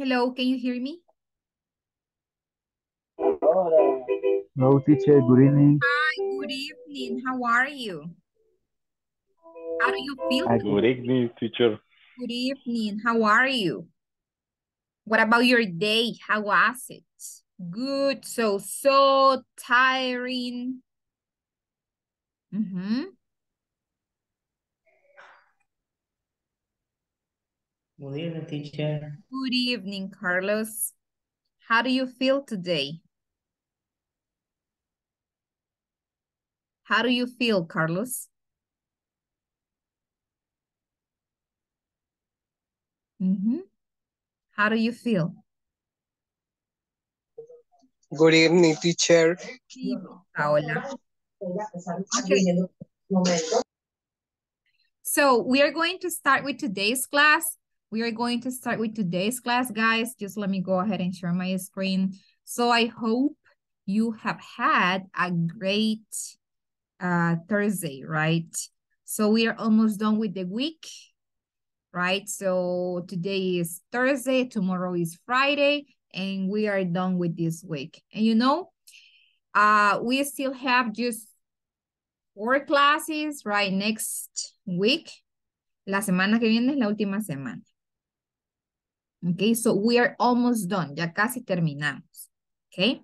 Hello, can you hear me? Hello, teacher. Good evening. Hi, good evening. How are you? How do you feel? Hi. Good evening, teacher. Good evening. How are you? What about your day? How was it? Good. So, so tiring. Mm-hmm. Good evening, teacher. Good evening, Carlos. How do you feel today? How do you feel, Carlos? Mm-hmm. How do you feel? Good evening, teacher. Paola. Okay. So we are going to start with today's class. We are going to start with today's class, guys. Just let me go ahead and share my screen. So I hope you have had a great uh, Thursday, right? So we are almost done with the week, right? So today is Thursday, tomorrow is Friday, and we are done with this week. And you know, uh, we still have just four classes, right? Next week. La semana que viene es la última semana. Okay, so we are almost done. Ya casi terminamos. Okay,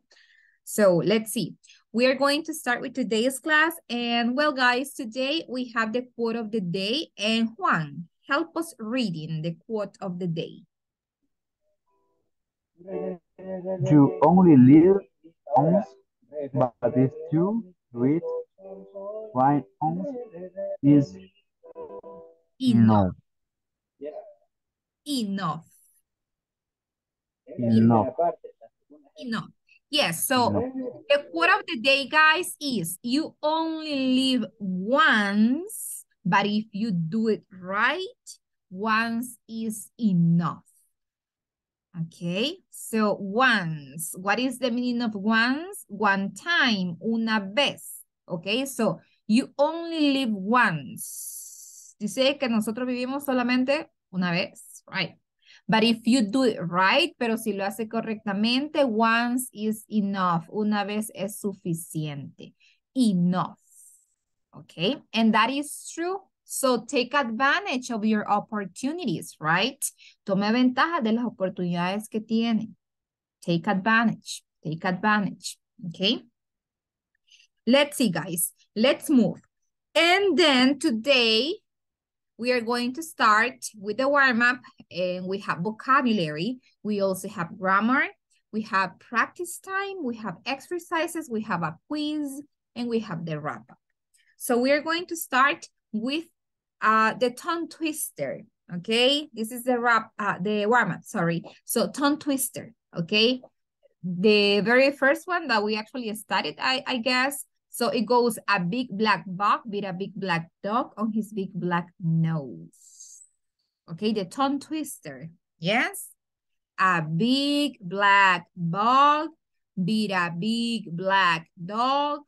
so let's see. We are going to start with today's class. And well, guys, today we have the quote of the day. And Juan, help us reading the quote of the day. You only live once, but if you read right once is Enough. enough. Enough. Enough. Enough. Yes, so Enough. the quote of the day, guys, is you only live once, but if you do it right, once is enough. Okay, so once, what is the meaning of once? One time, una vez. Okay, so you only live once. Dice que nosotros vivimos solamente una vez, right? But if you do it right, pero si lo hace correctamente, once is enough. Una vez es suficiente. Enough. Okay, and that is true. So take advantage of your opportunities, right? Tome ventaja de las oportunidades que tiene. Take advantage. Take advantage. Okay. Let's see, guys. Let's move. And then today, we are going to start with the warm-up and we have vocabulary. We also have grammar. We have practice time. We have exercises. We have a quiz and we have the wrap-up. So we are going to start with uh, the tongue twister. Okay, this is the wrap, uh, the warm-up, sorry. So tongue twister, okay? The very first one that we actually studied, I, I guess, so it goes a big black bug with a big black dog on his big black nose. Okay, the tongue twister. Yes? A big black bug with a big black dog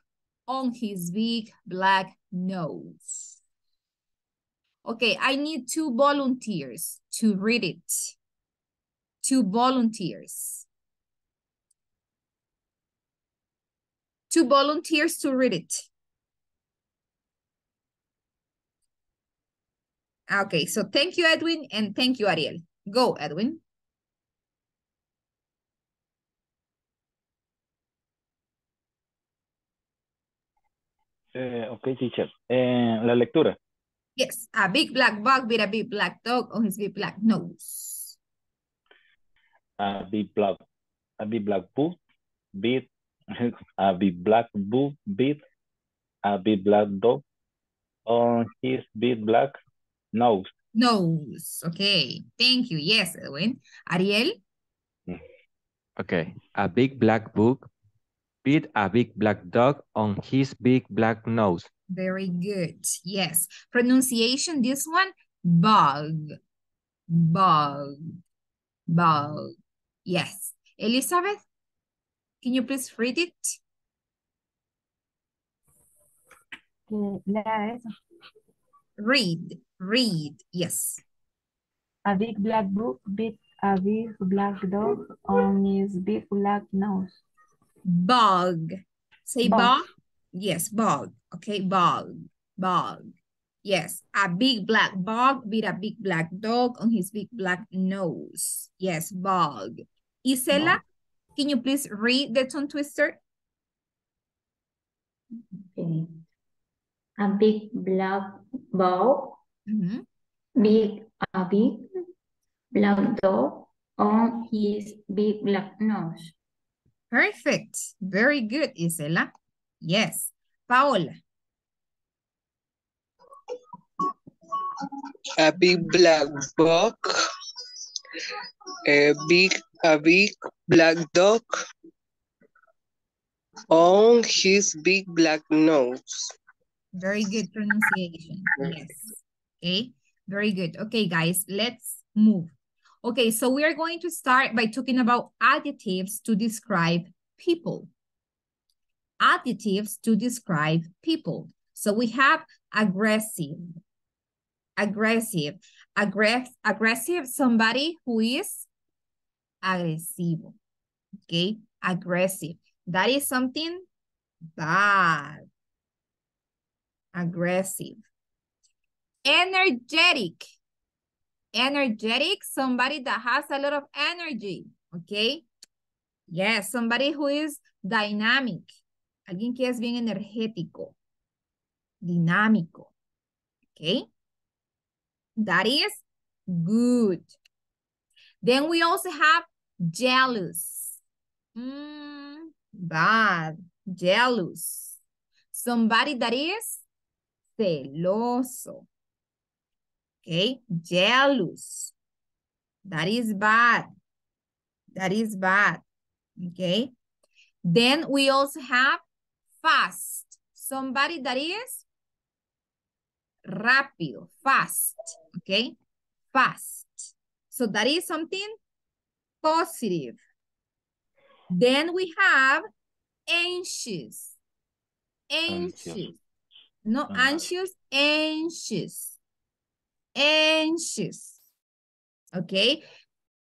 on his big black nose. Okay, I need two volunteers to read it. Two volunteers. Two volunteers to read it. Okay, so thank you, Edwin, and thank you, Ariel. Go, Edwin. Eh, ok, teacher. Eh, la lectura. Yes, a big black bug with a big black dog on his big black nose. A big black, a big black book, beat, a big black book, beat, a big black dog on his big black nose. Nose, okay. Thank you. Yes, Edwin. Ariel? Okay. A big black book beat a big black dog on his big black nose. Very good. Yes. Pronunciation, this one, bug. Bug. Bug. Yes. Elizabeth, can you please read it? Read. Read. Yes. A big black book beat a big black dog on his big black nose. Bug. Say Bug. bug. Yes, bug. Okay, bug. Bug. Yes, a big black bug with a big black dog on his big black nose. Yes, bug. Isela, can you please read the tongue twister? Okay. A big black ball, Mhm. big, a big black dog on his big black nose. Perfect. Very good, Isela. Yes. Paola. A big black bug. A big, a big black dog on his big black nose. Very good pronunciation. Yes. Okay. Very good. Okay, guys, let's move. Okay, so we are going to start by talking about adjectives to describe people. Adjectives to describe people. So we have aggressive, aggressive, aggressive, aggressive, somebody who is agresivo. Okay, aggressive. That is something bad. Aggressive. Energetic. Energetic, somebody that has a lot of energy. Okay. Yes, somebody who is dynamic. Alguien que es bien energético. Dinámico. Okay. That is good. Then we also have jealous. Mm, bad. Jealous. Somebody that is celoso. Okay, jealous. That is bad. That is bad. Okay. Then we also have fast. Somebody that is rápido, fast. Okay, fast. So that is something positive. Then we have anxious. Anxious. Anxious. No anxious, anxious. Anxious. Okay.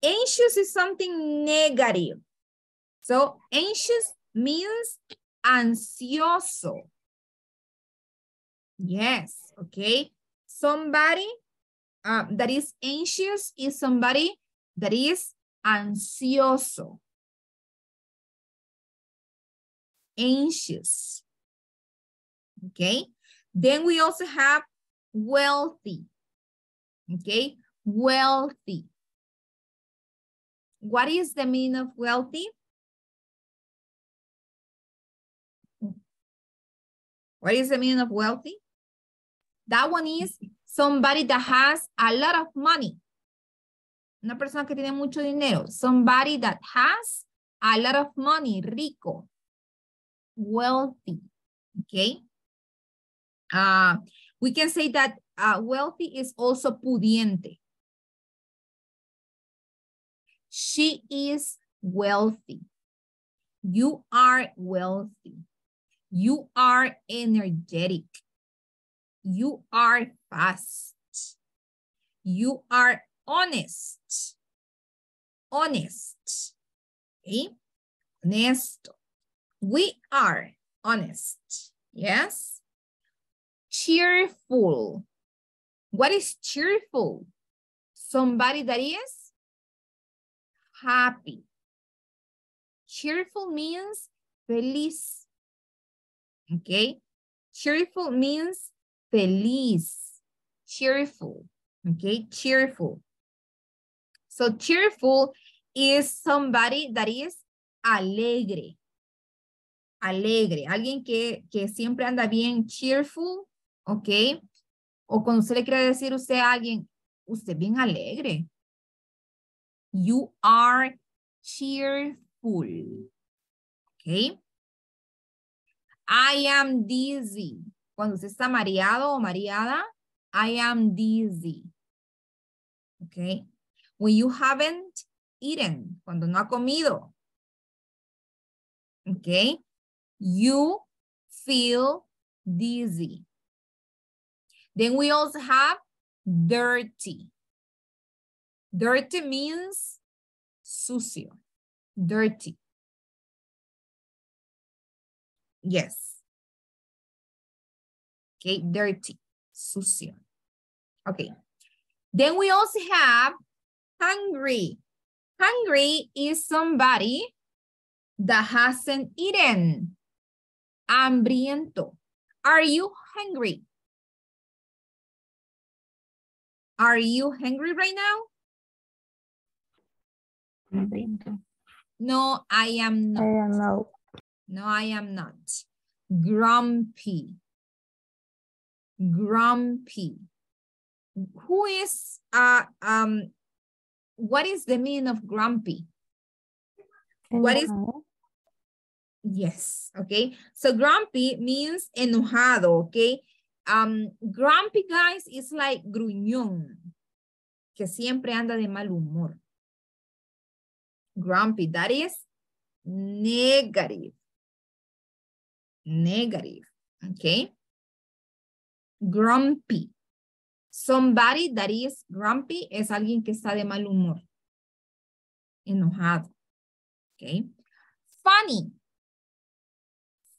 Anxious is something negative. So anxious means ansioso. Yes, okay. Somebody uh, that is anxious is somebody that is ansioso. Anxious. Okay. Then we also have wealthy. Okay. Wealthy. What is the meaning of wealthy? What is the meaning of wealthy? That one is somebody that has a lot of money. Una persona que tiene mucho dinero. Somebody that has a lot of money, rico, wealthy, okay? Uh, we can say that uh, wealthy is also pudiente. She is wealthy. You are wealthy. You are energetic. You are fast. You are honest. Honest. Okay? Honesto. We are honest. Yes? Cheerful. What is cheerful? Somebody that is happy. Cheerful means feliz. Okay? Cheerful means feliz. Cheerful. Okay? Cheerful. So cheerful is somebody that is alegre. Alegre. Alguien que, que siempre anda bien cheerful. Ok. O cuando usted le quiere decir a usted a alguien, usted bien alegre. You are cheerful. Ok. I am dizzy. Cuando usted está mareado o mareada, I am dizzy. Okay. When you haven't eaten, cuando no ha comido. Okay. You feel dizzy. Then we also have dirty. Dirty means sucio, dirty. Yes. Okay, dirty, sucio. Okay. Then we also have hungry. Hungry is somebody that hasn't eaten. Hambriento. Are you hungry? Are you hungry right now? Hambriento. No, I am not. I am not. No, I am not. Grumpy. Grumpy. Who is, uh, um, what is the meaning of grumpy? What is- Yes, okay. So grumpy means enojado, okay? Um, grumpy guys is like gruñón, que siempre anda de mal humor. Grumpy, that is negative. Negative, okay? Grumpy. Somebody that is grumpy es alguien que está de mal humor. Enojado, okay? Funny.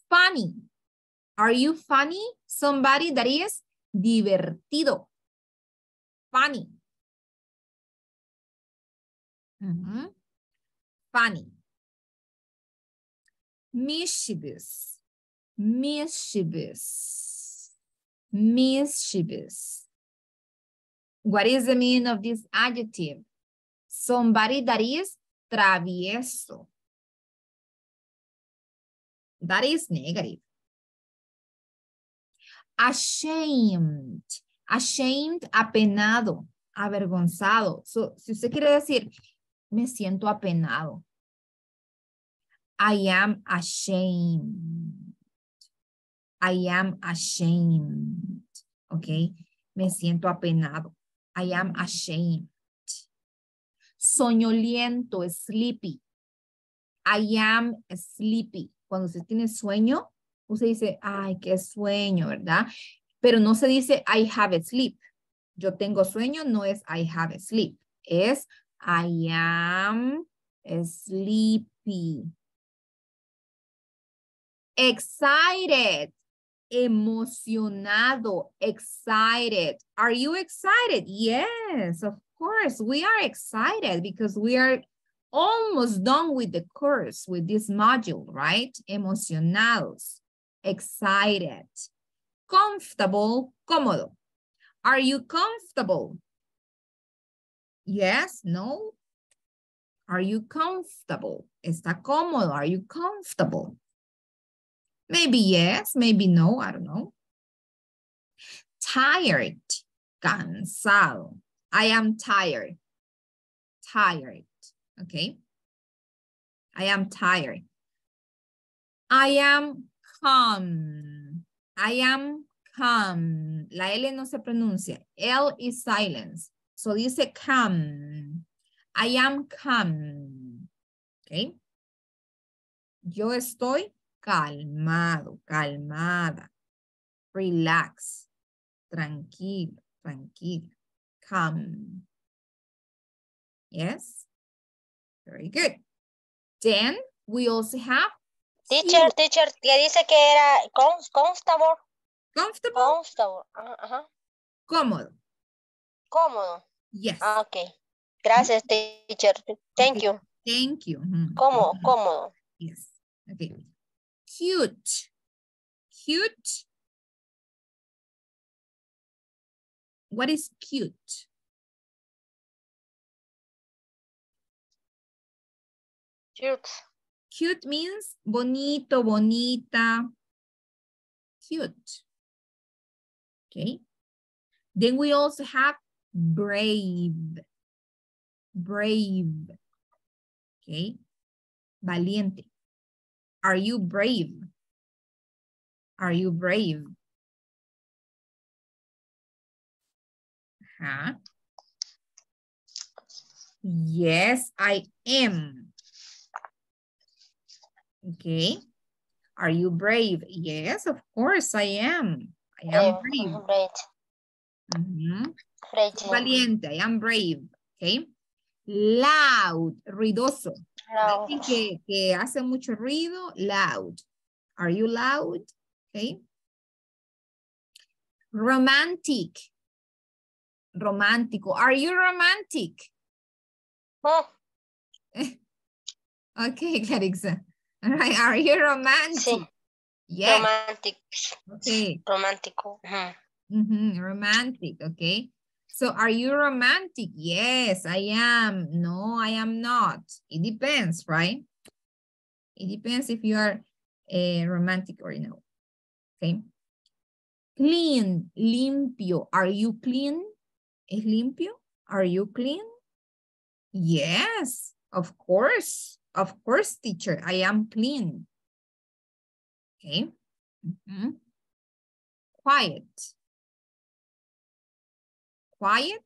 Funny. Are you funny? Somebody that is divertido. Funny. Ujú. Funny. Mischievous. Mischievous. Mischievous. What is the meaning of this adjective? Somebody that is travieso. That is negative. Ashamed. Ashamed, apenado, avergonzado. So, si usted quiere decir, me siento apenado. I am ashamed. I am ashamed. Okay. Me siento apenado. I am ashamed. Soñoliento, sleepy. I am sleepy. Cuando usted tiene sueño, usted dice, ay, qué sueño, ¿verdad? Pero no se dice, I have a sleep. Yo tengo sueño, no es I have a sleep. Es I am sleepy. Excited. Emocionado. Excited. Are you excited? Yes, of course. We are excited because we are almost done with the course, with this module, right? Emocionados. Excited. Comfortable. Cómodo. Are you comfortable? Yes, no. Are you comfortable? ¿Está cómodo? Are you comfortable? Maybe yes, maybe no, I don't know. Tired, cansado. I am tired. Tired, okay? I am tired. I am calm. I am calm. La L no se pronuncia. L is silence. So dice calm. I am calm. Okay. Yo estoy calmado, calmada. Relax. Tranquilo, tranquila. Calm. Yes. Very good. Then we also have Teacher, teacher, que dice que era comfortable, comfortable, comfortable, ajá, ajá, cómodo. cómodo. Yes. Ah, ok. Gracias, teacher. Thank you. Thank you. Cómodo, cómodo. Yes. Okay. Cute. Cute. What is cute? Cute. Cute means bonito, bonita. Cute. Okay. Then we also have brave. Brave. Okay. Valiente. Are you brave? Are you brave? Huh? Yes, I am. Okay. Are you brave? Yes, of course I am. I am Brave, brave. mhm, Brave. Mhm. Brave. Valiente, I am brave. Okay. Loud, ruidoso. Loud. Que, que hace mucho ruido, loud. Are you loud? Okay. Romantic. Romántico. Are you romantic? Oh, Okay, Clarissa. All right. Are you romantic? sí. Yes. Romantic. Okay. Romántico. Ujú. Mhm, Romantic. Okay. So are you romantic? Yes, I am. No, I am not. It depends, right? It depends if you are eh, romantic or no. Okay. Clean, limpio. Are you clean? ¿Es limpio? Are you clean? Yes, of course. Of course, teacher. I am clean. Okay. Mhm. Quiet. Quiet.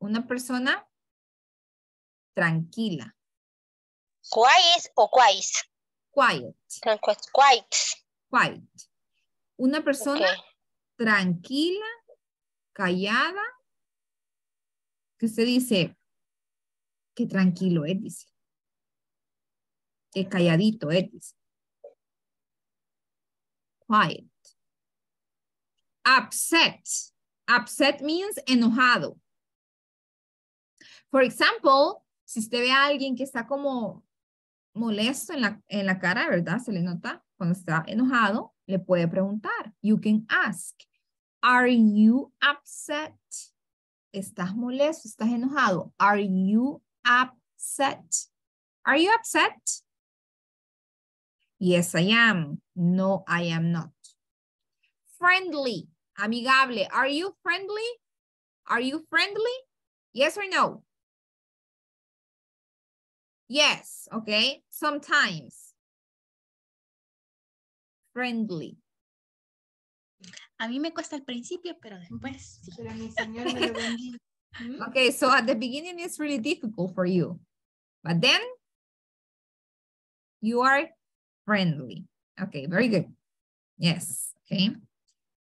Una persona tranquila. Quiet o quiet. Quiet. Quiet. Quiet. Quiet. Una persona tranquila, callada, que usted dice, que tranquilo es, dice. Que calladito es, dice. Quiet. Upset. Upset means enojado. For example, si usted ve a alguien que está como molesto en la, en la cara, ¿verdad? Se le nota cuando está enojado, le puede preguntar. You can ask, are you upset? ¿Estás molesto? ¿Estás enojado? Are you upset? Are you upset? Yes, I am. No, I am not. Friendly, amigable. Are you friendly? Are you friendly? Yes or no? Yes, okay. Sometimes. Friendly. A mí me cuesta al principio, pero después. Pero mi Señor me lo bendiga. ¿Mm? Okay, so at the beginning it's really difficult for you. But then you are friendly. Okay, very good. Yes, okay.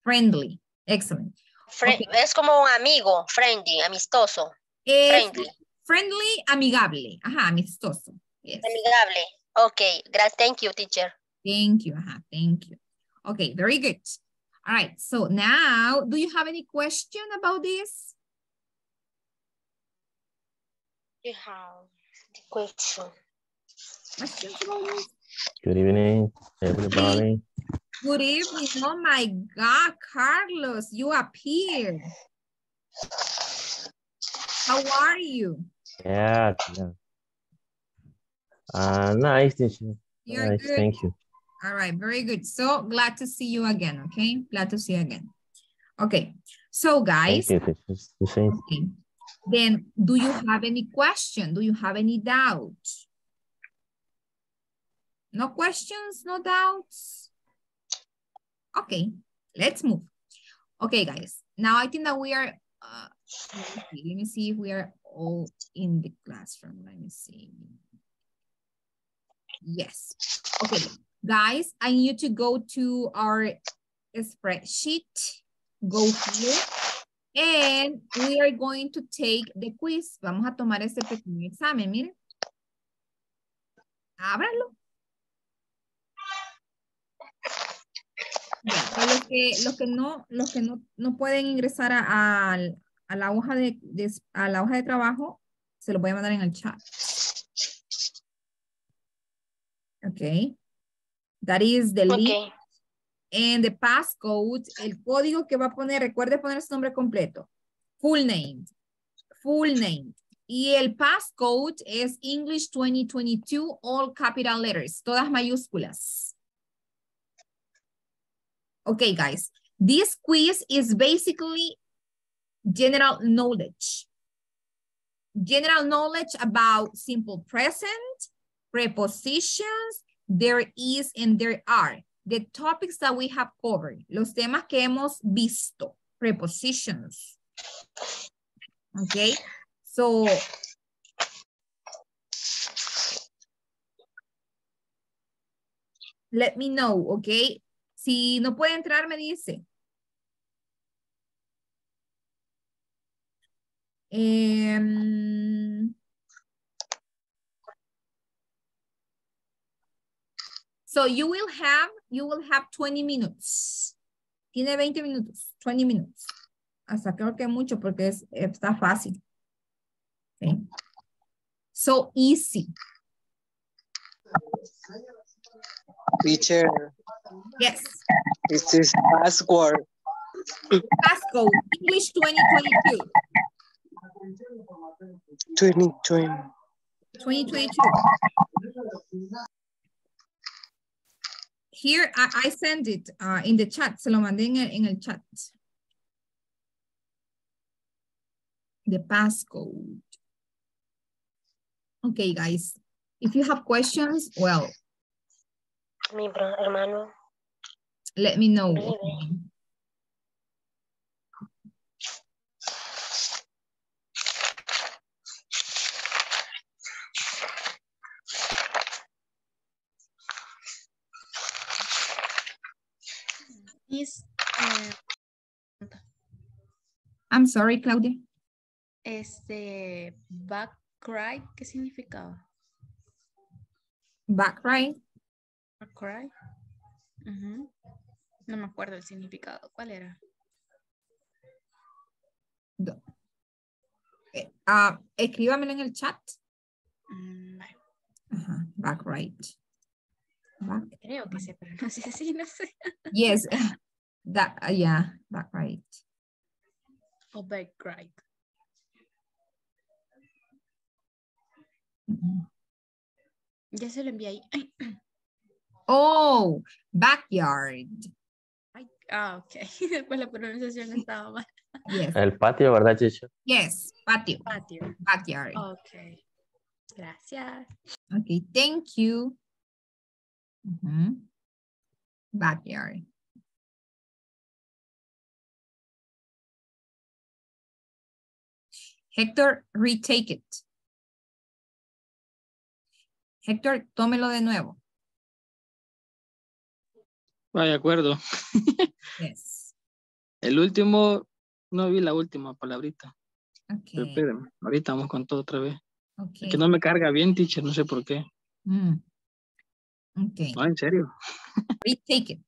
Friendly. Excellent. Fri- Ok. Es como un amigo, friendly, amistoso, Es friendly, friendly, amigable. Ajá, amistoso. Yes. amigable. Ok, gra- thank you, teacher. Thank you. Ajá, thank you. Okay, very good. All right, so now, do you have any question about this? You have the question. Questions about this? Good evening, everybody. Good evening. Oh my God, Carlos, you appeared. How are you? Yeah, yeah. Uh, nice, teacher. You're Nice, good. thank you. All right, very good. So glad to see you again, okay? Glad to see you again. Okay, so guys, you. Okay. then do you have any question? Do you have any doubt? No questions, no doubts? Okay, let's move. Okay, guys, now I think that we are, uh, let me see, if we are all in the classroom. Let me see. Yes. Okay, guys, I need to go to our spreadsheet. Go here. And we are going to take the quiz. Vamos a tomar este pequeño examen, miren. Ábralo. Para los que, los que no, los que no, no pueden ingresar a, la hoja de, de- a la hoja de trabajo, se lo voy a mandar en el chat. Okay. That is the link. Ok, And the passcode, el código que va a poner, recuerde poner su nombre completo. Full name. Full name. Y el passcode es English 2022, all capital letters, todas mayúsculas. Okay, guys. This quiz is basically general knowledge. General knowledge about simple present, prepositions, there is and there are. The topics that we have covered, los temas que hemos visto, prepositions. Okay, so let me know, okay? Si no puede entrar, me dice. Em, so you will have, you will have 20 minutes. Tiene 20 minutos, 20 minutes. Hasta creo que mucho porque es, está fácil. Okay. So easy. Teacher, Yes. this is password. Passcode, English 2022. 2020. 2022. Here, I, I send it uh, in the chat. Se lo mandé en el, en el chat. The passcode. Okay, guys. If you have questions, well, Mi hermano. let me know. Miss, eh, I'm sorry, Claudia. este, back cry, ¿qué significaba? Back right. Back cry. Ujú. No me acuerdo el significado. ¿Cuál era? Eh, ah, escríbamelo en el chat. Mm, vale. Ajá, back right. Back. Creo que se pronuncia así, no sé. Yes, that, uh, yeah, back right. O back cry. Ya se lo envié ahí. Oh, backyard. Ay, ah, ok. Después la pronunciación estaba mal. Yes, El patio, ¿verdad, Chicho? yes, patio, Patio. backyard. Ok. Gracias. Okay, thank you. Ujú. Backyard. Héctor, retake it. Héctor, tómelo de nuevo. Va, de acuerdo. Yes. El último, no vi la última palabrita. Pero Okay. espérenme, ahorita vamos con todo otra vez. Okay. Es que no me carga bien, teacher, no sé por qué. Mm. Okay. No, en serio. Retake it.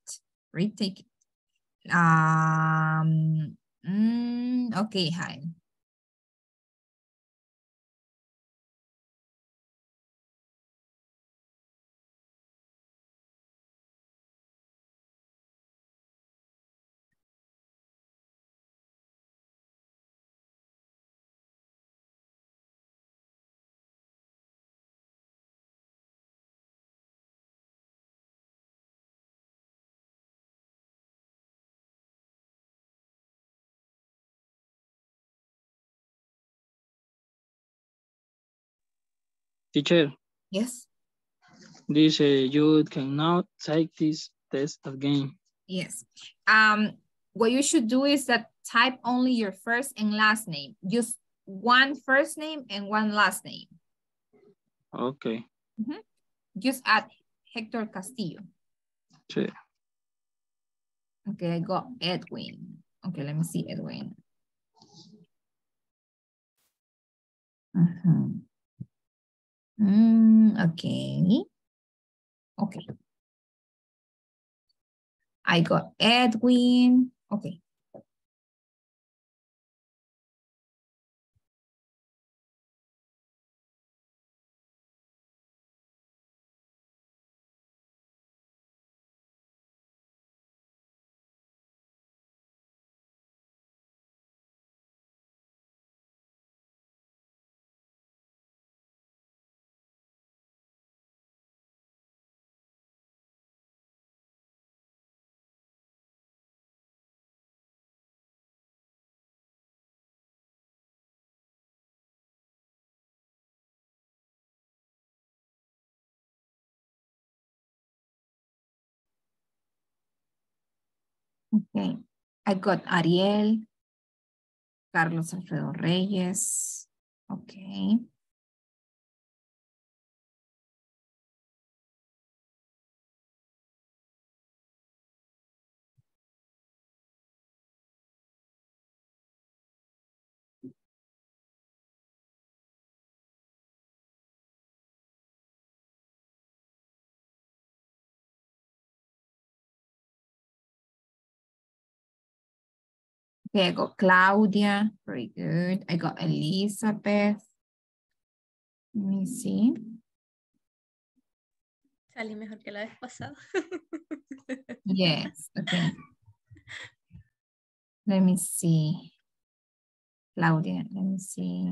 Retake it. Um, mm, okay, hi. Teacher, Yes. dice, you can now take this test again. Yes. Um, what you should do is that type only your first and last name. Just one first name and one last name. Ok, Mhm. Just add Hector Castillo. sí. Okay, I got Edwin. Okay, let me see Edwin. Mhm. Mm, okay. Okay. I got Edwin. Okay. Okay. I got Ariel. Carlos Alfredo Reyes. Okay. Okay, I got Claudia. Very good. I got Elizabeth. Let me see. Salí mejor que la vez pasada. Yes, okay. Let me see. Claudia, let me see.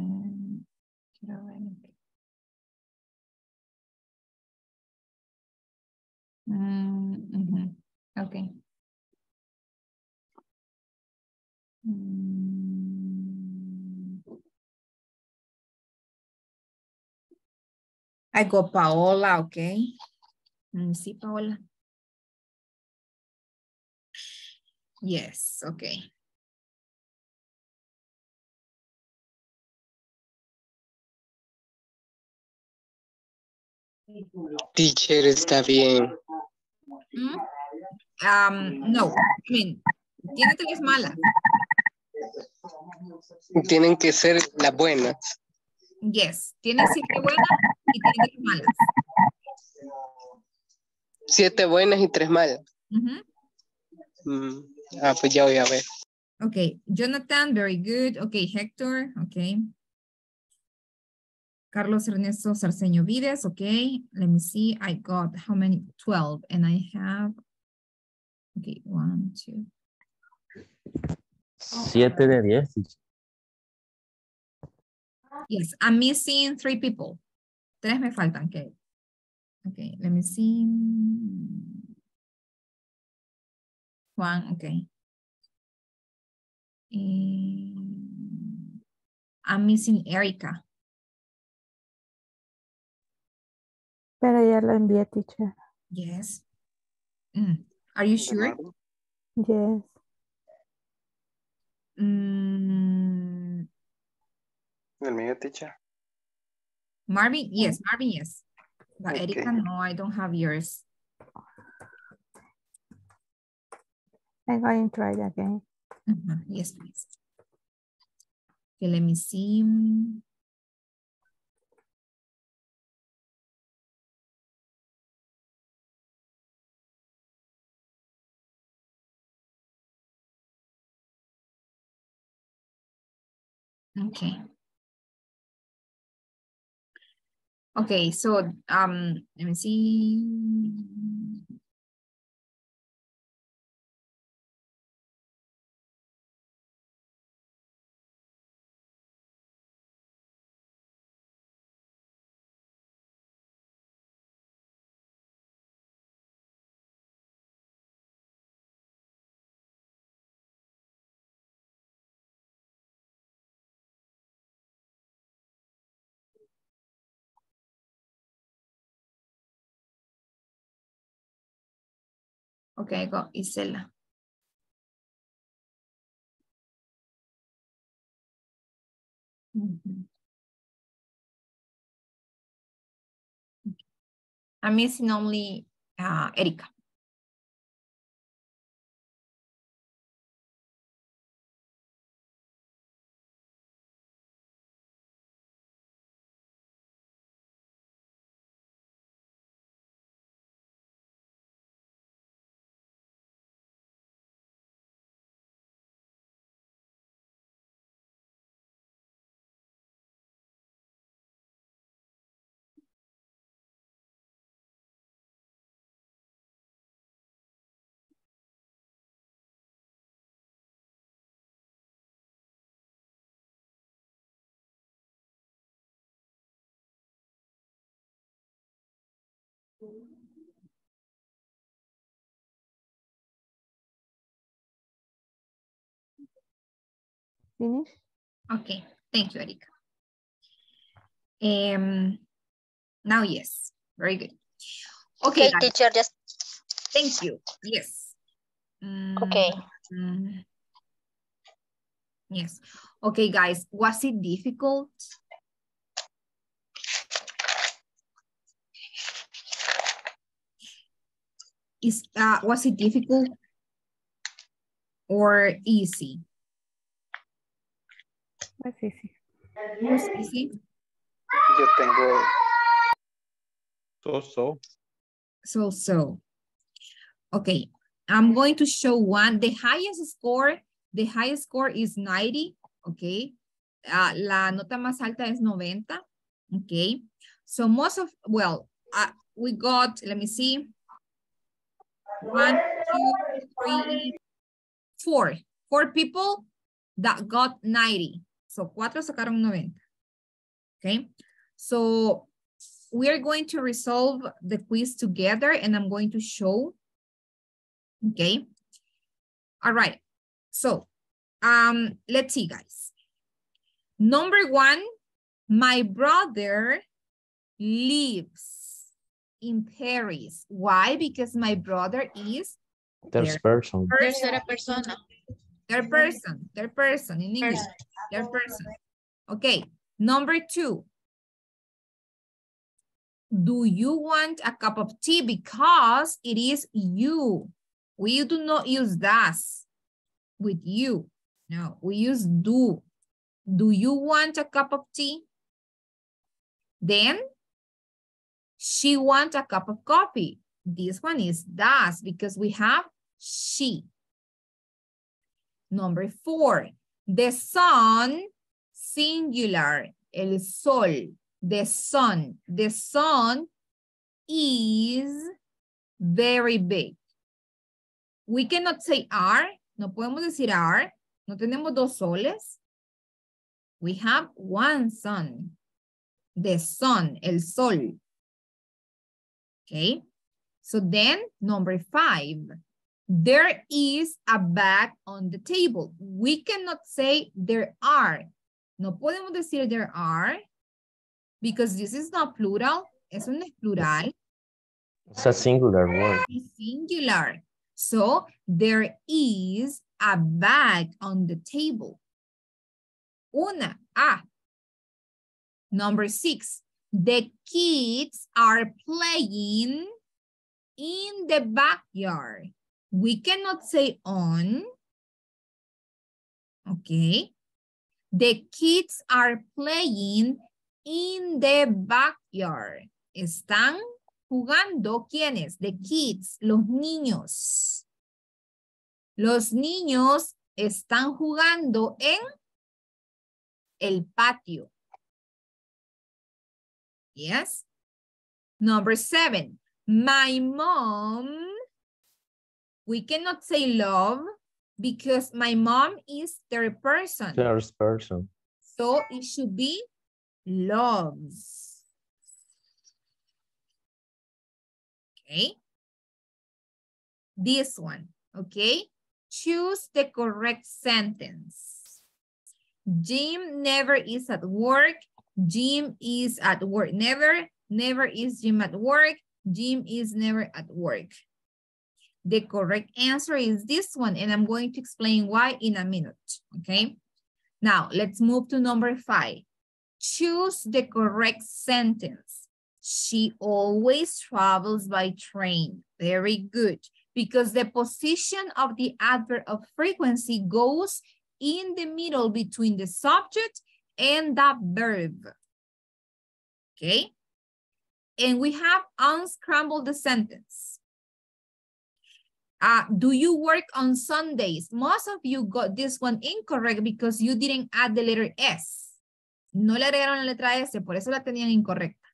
I got Paola, okay. Let me see, Paola. Yes, okay. Teacher está bien. Mm, Um, no, I mean, tiene tres malas. Tienen que ser las buenas. Yes, tiene siete buenas y tiene tres malas. Siete buenas y tres malas. Mm, Ah, pues ya voy a ver. Okay, Jonathan, very good. Okay, Hector, okay. Carlos Ernesto Sarceño Vides, okay. Let me see, I got how many? 12, and I have, okay, one, two. Siete de diez. Yes, I'm missing three people. Tres me faltan, okay. Okay, let me see. Juan, okay. Eh, I'm missing Erica. Pero ya lo envié, teacher. Yes. Mm, Are you sure? Yes. Mm, El mío, teacher. Marvin, yes, Marvin, yes. But Okay. Erica, no, I don't have yours. I'm going to try it again. Mhm, Yes, please. Okay, let me see. Okay. Okay, so um, let me see. I got Isela. I'm missing only uh, Erika. Finish? Okay, thank you, Erika. Um, now, yes, very good. Okay, Okay, teacher, just thank you. Yes. Okay. Mm, Yes. Okay, guys, was it difficult? Is uh was it difficult or easy? That's easy. Was easy? Yo tengo So, so. So so. Okay, I'm going to show one. The highest score The highest score is 90, okay. Ah, la nota más alta es 90, okay. So most of, well, uh, we got, let me see. One, two, three, four. Four people that got 90. So cuatro sacaron 90. Okay. So we are going to resolve the quiz together and I'm going to show. Okay. All right. So um, let's see, guys. Number one, my brother lives in Paris. Why? Because my brother is Third person. Tercera persona. third person, third person in English, third person. Okay, number two. Do you want a cup of tea? Because it is you. We do not use das with you. No, we use do. Do you want a cup of tea? Then she wants a cup of coffee. This one is does because we have she. Number four, the sun, singular, el sol, the sun. The sun is very big. We cannot say are, no podemos decir are, no tenemos dos soles. We have one sun, the sun, el sol. Okay, so then number five, there is a bag on the table. We cannot say there are. No podemos decir there are because this is not plural. Eso no es plural. It's a singular word. It's singular. So there is a bag on the table. Una, ah. Number six, the kids are playing in the backyard. We cannot say on. Okay. The kids are playing in the backyard. Están jugando, ¿quiénes? The kids, los niños. Los niños están jugando en el patio. Yes. Number seven, my mom, we cannot say love because my mom is third person. Third person. So it should be loves. Okay. This one, okay? Choose the correct sentence. Jim never is at work. Jim is at work. Never, never is Jim at work. Jim is never at work. The correct answer is this one, and I'm going to explain why in a minute, okay? Now, let's move to number five. Choose the correct sentence. She always travels by train. Very good. Because the position of the adverb of frequency goes in the middle between the subject and the verb. Okay? And we have unscrambled the sentence. Uh, do you work on Sundays? Most of you got this one incorrect because you didn't add the letter S. No le agregaron la letra S, por eso la tenían incorrecta.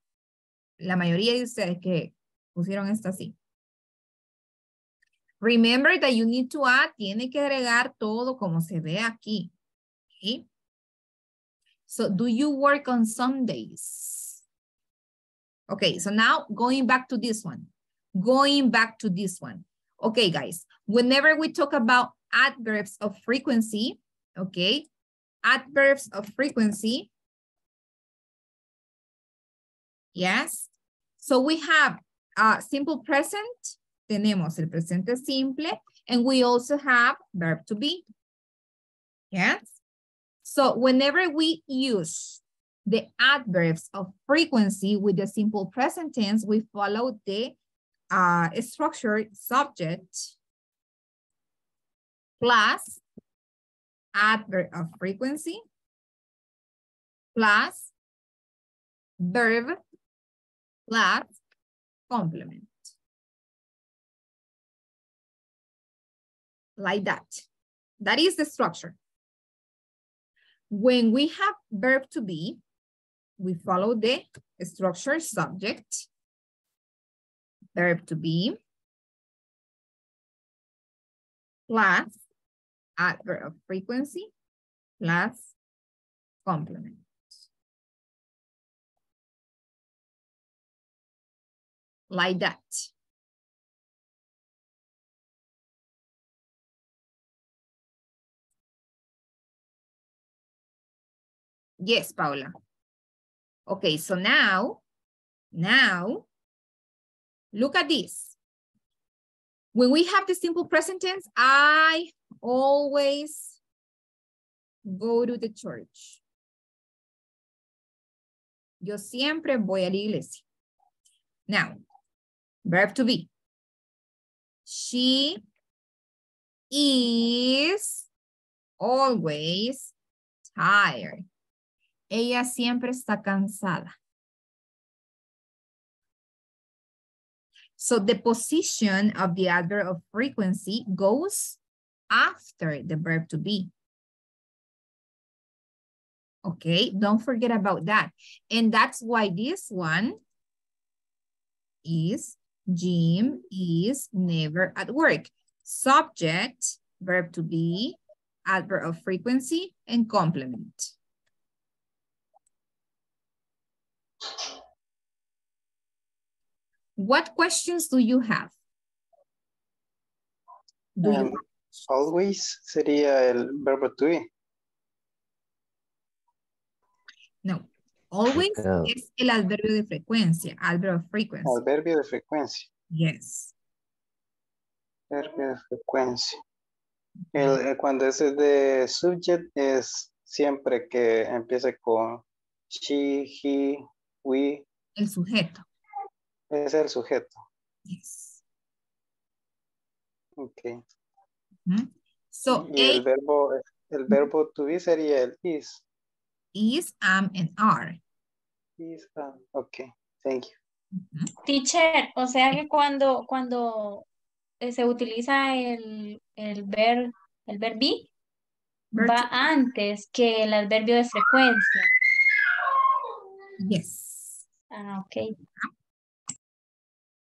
La mayoría de ustedes que pusieron esta así. Remember that you need to add, tiene que agregar todo como se ve aquí. Okay? So, do you work on Sundays? Okay, so now going back to this one. Going back to this one. Okay, guys, whenever we talk about adverbs of frequency, okay, adverbs of frequency, yes. So we have uh, simple present, tenemos el presente simple, and we also have verb to be, yes. So whenever we use the adverbs of frequency with the simple present tense, we follow the uh, structured subject plus adverb of frequency plus verb plus complement. Like that. That is the structure. When we have verb to be, we follow the structure subject, verb to be, plus adverb of frequency, plus complement. Like that. Yes, Paula. Okay, so now, now, look at this. When we have the simple present tense, I always go to the church. Yo siempre voy a la iglesia. Now, verb to be. She is always tired. Ella siempre está cansada. So the position of the adverb of frequency goes after the verb to be. Okay, don't forget about that. And that's why this one is Jim is never at work. Subject, verb to be, adverb of frequency, and complement. What questions do you have? Do you Um, always sería el verbo to be. No. Always Yeah. es el adverbio de frecuencia, adverb of frequency. Adverbio de frecuencia. Yes. Adverbio de frecuencia. El, eh, cuando es de subject es siempre que empiece con she, he, we. El sujeto. Es el sujeto. Yes. Okay. So, Y el A verbo, el verbo to be sería el is. is, am, and are. Is, um, okay, thank you. Teacher, o sea que cuando, cuando eh, se utiliza el, el ver, el ver be, Verb va antes que el adverbio de frecuencia. Yes. Ah, ok.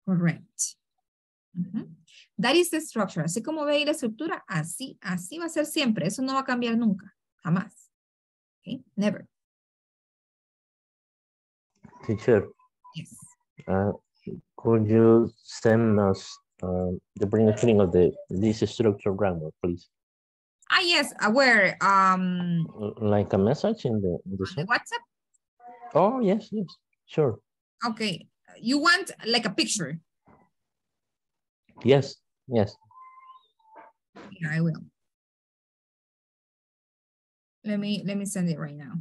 Correct. Ujú. That is the structure. Así como ve ahí la estructura, así, así va a ser siempre. Eso no va a cambiar nunca. Jamás. Okay? Never. Teacher, Yes. uh, could you send us uh, the brain screening of the this structure grammar, please? Ah, yes, aware. Um, L- Like a message in the in the on the chat? WhatsApp. Oh yes, yes, sure. Okay. You want like a picture? Yes, yes. Yeah, I will. Let me, let me send it right now.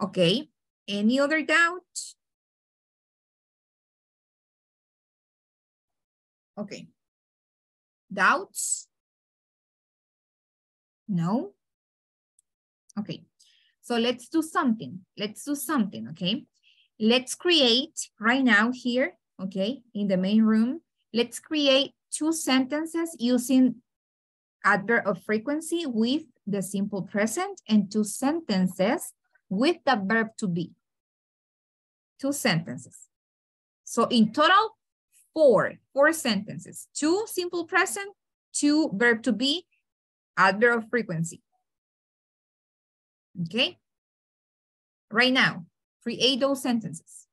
Okay. Any other doubt? Okay. Doubts? No? Okay. So let's do something. Let's do something, okay? Let's create right now here, okay, in the main room, let's create two sentences using adverb of frequency with the simple present and two sentences with the verb to be. Two sentences. So in total, four, four sentences, two simple present, two verb to be, adverb of frequency. Okay? Right now, create those sentences.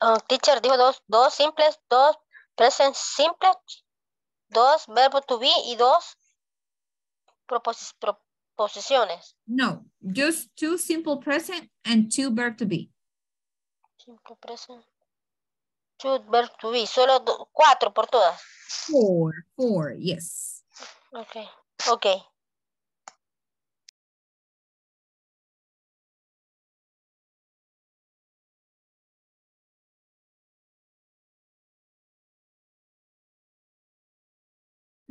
Ah, teacher dijo dos, dos simples, dos present simples, dos verbo to be y dos proposi- proposiciones. No, just two simple present and two verb to be. Simple present. Two verb to be, solo do- cuatro por todas. Four, four, yes. Okay, okay.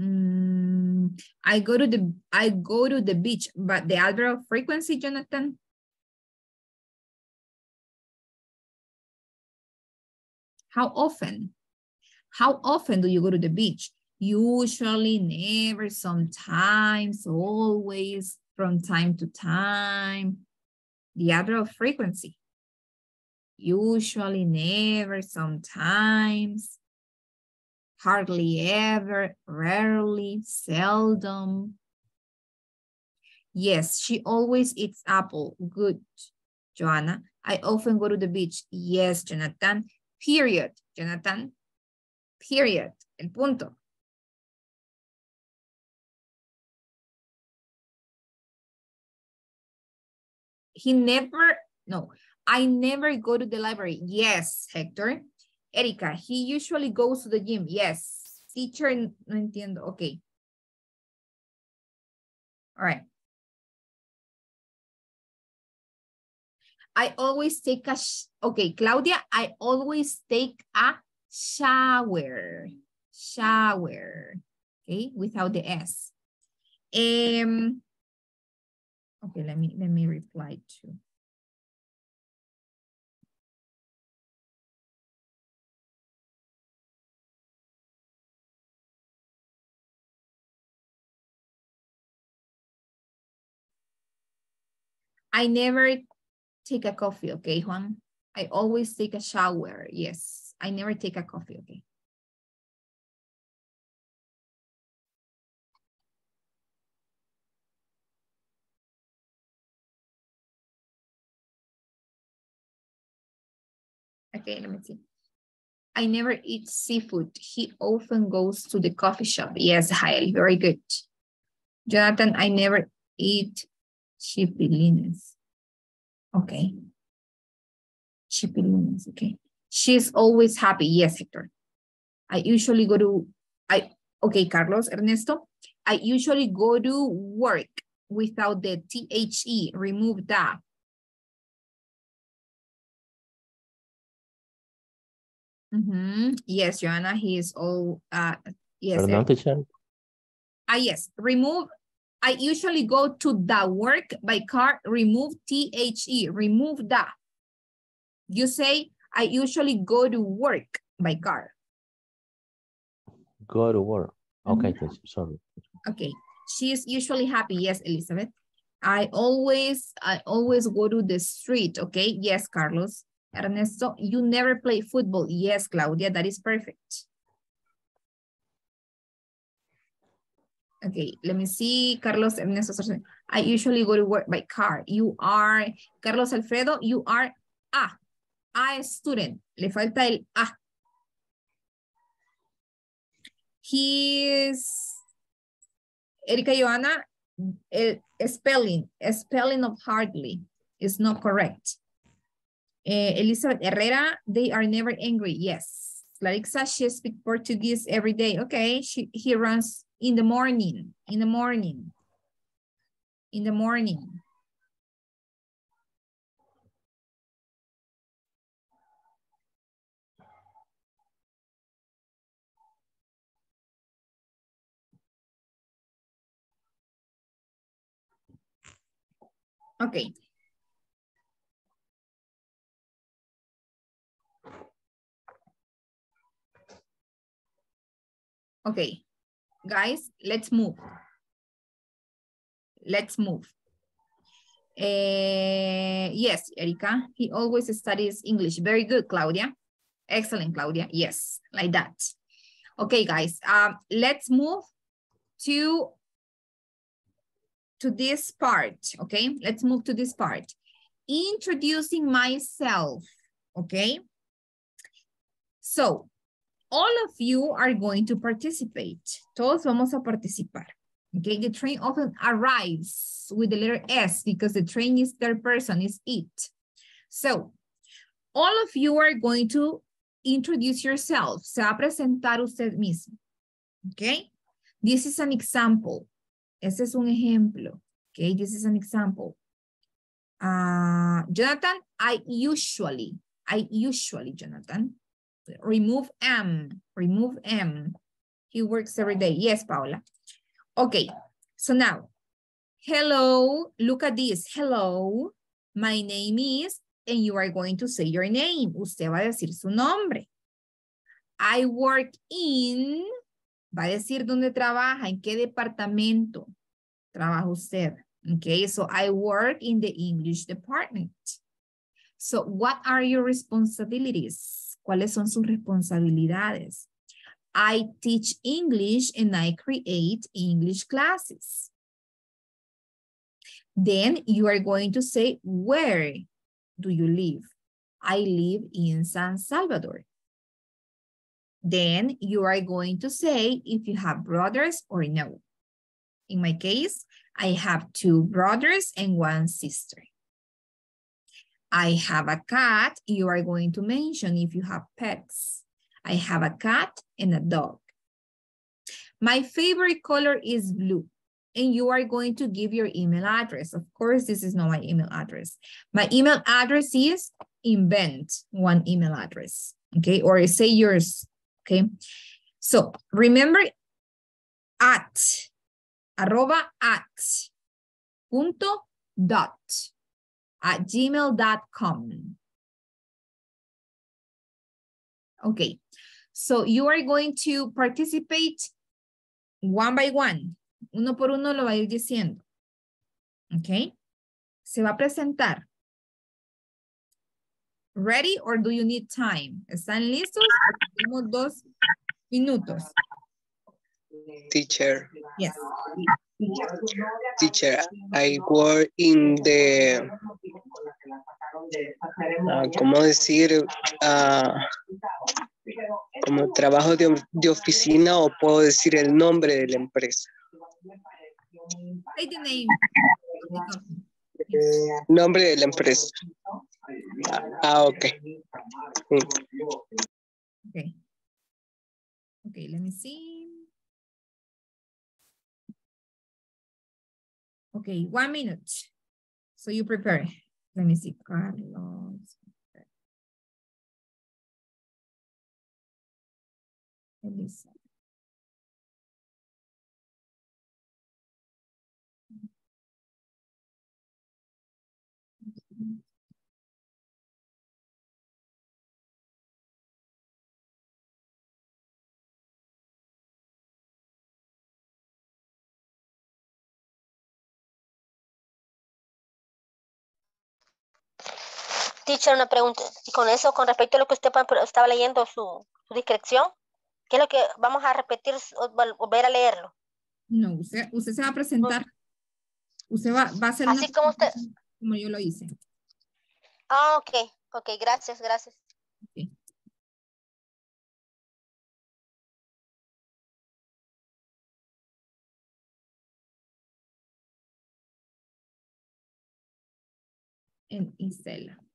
Mm, I go to the I go to the beach, but the adverb frequency, Jonathan. How often? How often do you go to the beach? Usually, never, sometimes, always, from time to time. The adverb of frequency. Usually, never, sometimes, hardly ever, rarely, seldom. Yes, she always eats apple. Good, Joanna. I often go to the beach. Yes, Jonathan. Period, Jonathan. Period. El punto. He never, no, I never go to the library. Yes, Hector. Erika, he usually goes to the gym. Yes. Teacher, no entiendo. Okay. All right. I always take a, okay, Claudia, I always take a shower. Shower. Okay, without the S. Um, okay, let me, let me reply to. I never take a coffee, okay, Juan? I always take a shower. Yes, I never take a coffee, okay? Okay, let me see. I never eat seafood. He often goes to the coffee shop. Yes, highly, very good. Jonathan, I never eat chipilines. Okay. Chipilines, okay. She's always happy. Yes, Hector. I usually go to, I okay, Carlos, Ernesto. I usually go to work without the THE, remove that. Mm -hmm. Yes, Joanna, he is all, uh, yes. Perdón, teacher. Ah, yes, remove I usually go to the work by car, remove T-H-E, remove that. You say, I usually go to work by car. Go to work. Okay, Mm-hmm. sorry. Okay, she is usually happy. Yes, Elizabeth. I always, I always go to the street. Okay, yes, Carlos. Ernesto, you never play football. Yes, Claudia, that is perfect. Okay, let me see. Carlos Ernesto. I usually go to work by car. You are, Carlos Alfredo, you are a, a student. Le falta el a. He is, Erika Joana, el spelling, spelling of hardly is not correct. Eh, Elizabeth Herrera, they are never angry. Yes. Clarixa, she speaks Portuguese every day. Okay, she, he runs in the morning, in the morning, in the morning. Okay. Okay, guys, let's move. Let's move. Eh, yes, Erika, he always studies English. Very good, Claudia. Excellent, Claudia. Yes, like that. Okay, guys, um, let's move to, to this part, okay? Let's move to this part. Introducing myself, okay? So, all of you are going to participate. Todos vamos a participar. Okay, the train often arrives with the letter S because the train is third person, is it. So, all of you are going to introduce yourself. Se va a presentar usted mismo. Okay, this is an example. Ese es un ejemplo. Okay, this is an example. Uh, Jonathan, I usually, I usually, Jonathan, remove M, remove M. He works every day. Yes, Paula. Okay, so now, hello, look at this. Hello, my name is, and you are going to say your name. Usted va a decir su nombre. I work in, va a decir dónde trabaja, en qué departamento trabaja usted. Okay, so I work in the English department. So what are your responsibilities? ¿Cuáles son sus responsabilidades? I teach English and I create English classes. Then you are going to say, where do you live? I live in San Salvador. Then you are going to say if you have brothers or no. In my case, I have two brothers and one sister. I have a cat. You are going to mention if you have pets. I have a cat and a dog. My favorite color is blue. And you are going to give your email address. Of course, this is not my email address. My email address is invent one email address. Okay, or say yours. Okay, so remember at, arroba at, punto dot, at gmail.com. Okay, so you are going to participate one by one. Uno por uno lo va a ir diciendo. Okay, se va a presentar. Ready or do you need time? ¿Están listos? Tenemos dos minutos. Teacher, Yes. teacher, I work in the, ah, ¿cómo decir? Ah, como trabajo de, de oficina o puedo decir el nombre de la empresa. Say the name. Nombre de la empresa. Ah, ok. Mm. Okay. Okay, let me see. Okay, one minute. So you prepare. Let me see. Elisa. Teacher, una pregunta. Y con eso, con respecto a lo que usted estaba leyendo, su, su descripción, ¿qué es lo que vamos a repetir, o volver a leerlo? No, usted, usted se va a presentar. Usted va, va a hacer Así como usted. como yo lo hice. Ah, ok, ok, gracias, gracias. and Isela.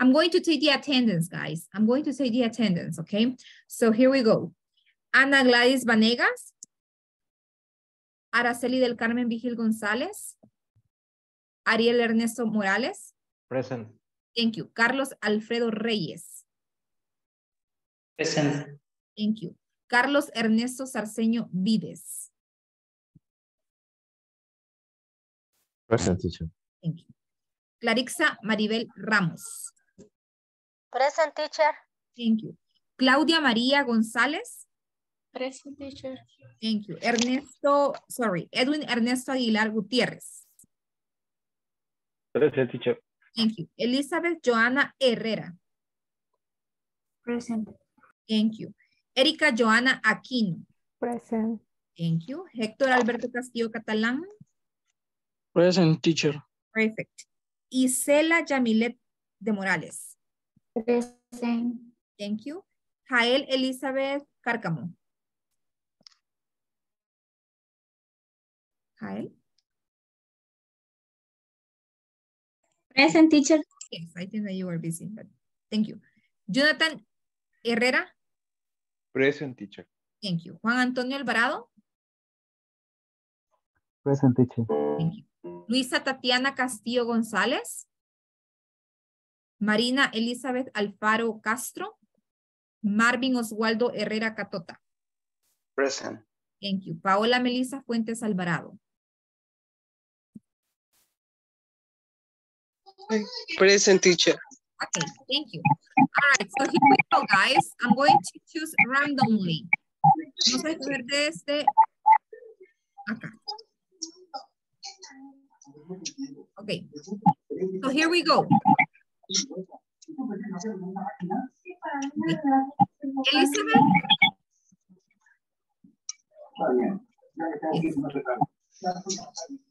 I'm going to take the attendance, guys. I'm going to take the attendance, okay? So here we go. Ana Gladys Vanegas. Araceli del Carmen Vigil González. Ariel Ernesto Morales. Present. Thank you. Carlos Alfredo Reyes. Present. Thank you. Carlos Ernesto Sarceño Vides. Present teacher. Thank you. Clarixa Maribel Ramos. Present, teacher. Thank you. Claudia María González. Present teacher. Thank you. Ernesto, sorry, Edwin Ernesto Aguilar Gutiérrez. Present, teacher. Thank you. Elizabeth Joana Herrera. Present. Thank you. Erika Joana Aquino. Present. Thank you. Héctor Alberto Castillo Catalán. Present teacher. Perfect. Isela Yamilet de Morales. Present. Thank you. Jael Elizabeth Cárcamo. Jael. Present teacher. Yes, I think that you were busy, but thank you. Jonathan Herrera. Present teacher. Thank you. Juan Antonio Alvarado. Present teacher. Thank you. Luisa Tatiana Castillo González. Marina Elizabeth Alfaro Castro. Marvin Oswaldo Herrera Catota. Present. Thank you. Paola Melissa Fuentes Alvarado. Present teacher. Okay, thank you. All right, so here we go, guys. I'm going to choose randomly. Vamos a escoger desde acá. Okay, so here we go. Elizabeth?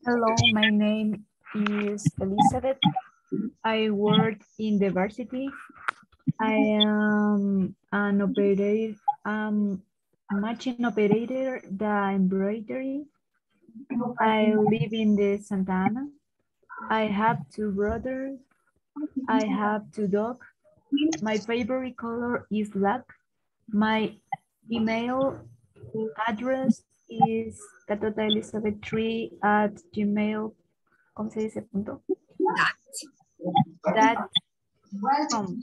Hello, my name is Elizabeth. I work in the varsity. I am an operator, um, machine operator, the embroidery. I live in the Santa Ana. I have two brothers. I have two dogs. My favorite color is black. My email address is catotaelizabeth3 at gmail. ¿Cómo se dice punto? That. com.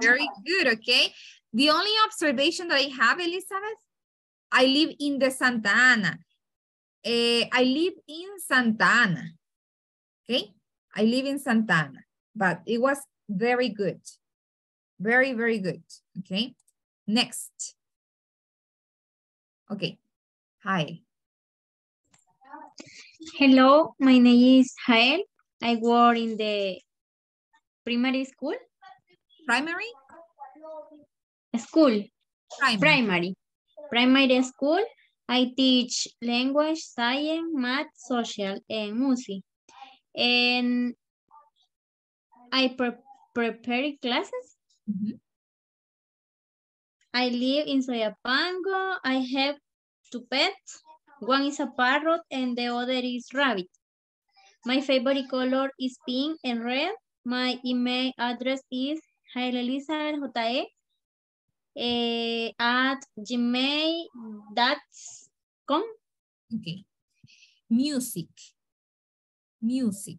Very good, okay? The only observation that I have, Elizabeth, I live in the Santa Ana. Eh, I live in Santa Ana, okay? I live in Santana, but it was very good. Very, very good, okay? Next. Okay, hi. Hello, my name is Jael. I work in the primary school. Primary? School. Primary. Primary. Primary school. I teach language, science, math, social, and music. And I pre prepare classes. I live in Soyapango. I have two pets. One is a parrot and the other is rabbit. My favorite color is pink and red. My email address is jaelelizabethje eh, at gmail.com. Okay. Music. Music.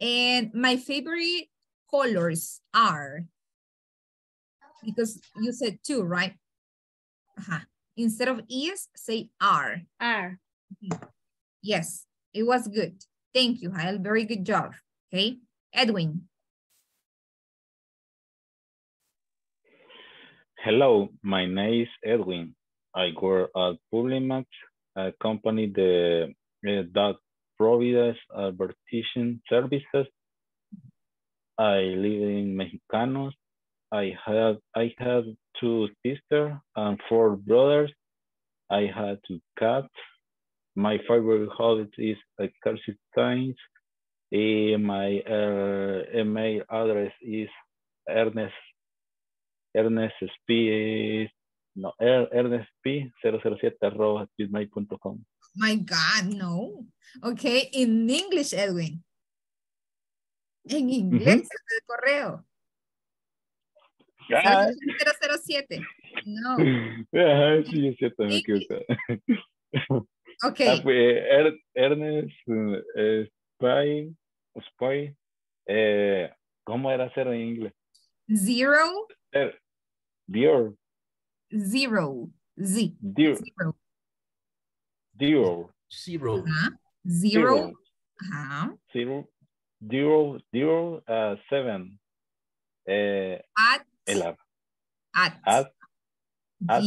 And my favorite colors are, because you said two, right? Uh-huh. Instead of is, say are. Are. Yes, it was good. Thank you, Jael. Very good job. Okay, Edwin. Hello, my name is Edwin. I work at Publimax, a company the, uh, that provides advertising services. I live in Mexicanos. I have I have two sisters and four brothers. I had two cats. My favorite hobby is exercise. Eh, my uh, email address is Ernest Ernest P no er, Ernest P 007 arroba gmail.com. My God, no. Okay, in English, Edwin. En inglés, el correo. Ah, 007. No. Ajá, sí, es cierto, me equivoqué. Ok. Ah, pues, Er- Ernest eh, Spy, Spy, eh, ¿cómo era cero en inglés? Zero, Er, Dior, zero, Z. Dior, Zero. Dior, Zero. Ajá. Zero. Ajá. zero, zero, zero, uh, seven, eh, At, el app, at, at, at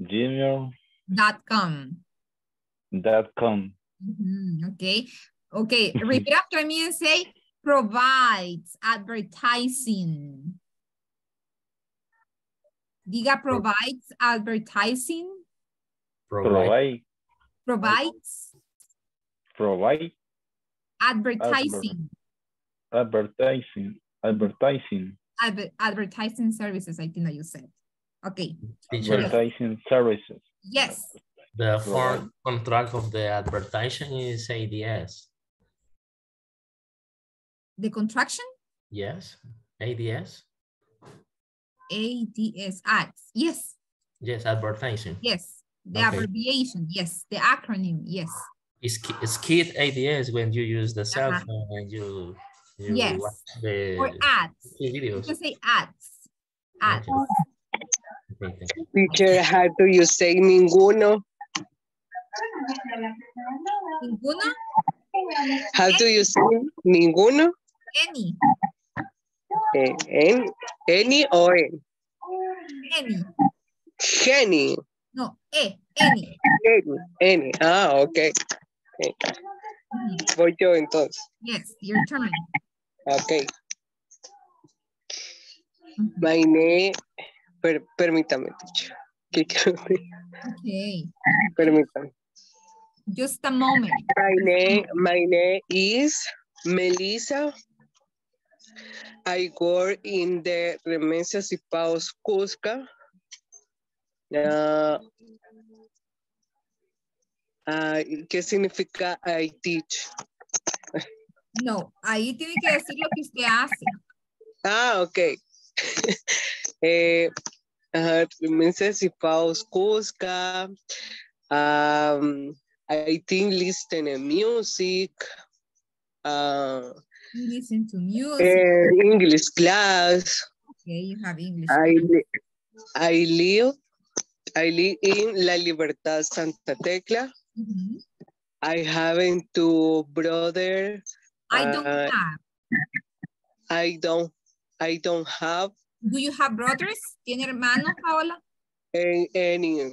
gmail.com. gmail.com. Mhm, Okay. Okay. Repeat after me and say provides advertising. Diga provides advertising. Provide, Provides provide advertising. advertising, advertising, Adver- advertising services, I think that you said. Okay. Teacher, advertising services. Yes. the form contract of the advertising is ADS. The contraction? Yes, ADS. ADS ads. Ah, yes. Yes, advertising. Yes. The Okay. abbreviation. Yes. The acronym. Yes. It's, ki- it's kid ADS when you use the cell Uh-huh. phone and you, you Yes. watch the Or ads. the You can say ads. Ads. Okay. Teacher, how do you say ninguno? ¿Ninguno? How do you say ninguno? Any. Eh, en, any o en? Any. Jenny. No, E. Any. Any, any. Ah, ok. Eh, Voy yo entonces. Yes, your turn. Ok. My name, per- permítame, teacher. ¿Qué quiero decir? Okay. Permítame. Just a moment. My name, my name is Melissa. I work in the Remedios y Pagos Cusca. Ah, ah, ¿Qué significa I teach? No, ahí tiene que decir lo que usted hace. Ah, ok. eh, Remedios y Pagos Cusca. Um, I think listen to music. Uh, listen to music. eh, English class. Okay, you have English. I, I live, I live in La Libertad Santa Tecla. Mhm. I haven't two brother. I don't uh, have. I don't, I don't have Do you have brothers? ¿Tiene hermanos, Paola? a- any,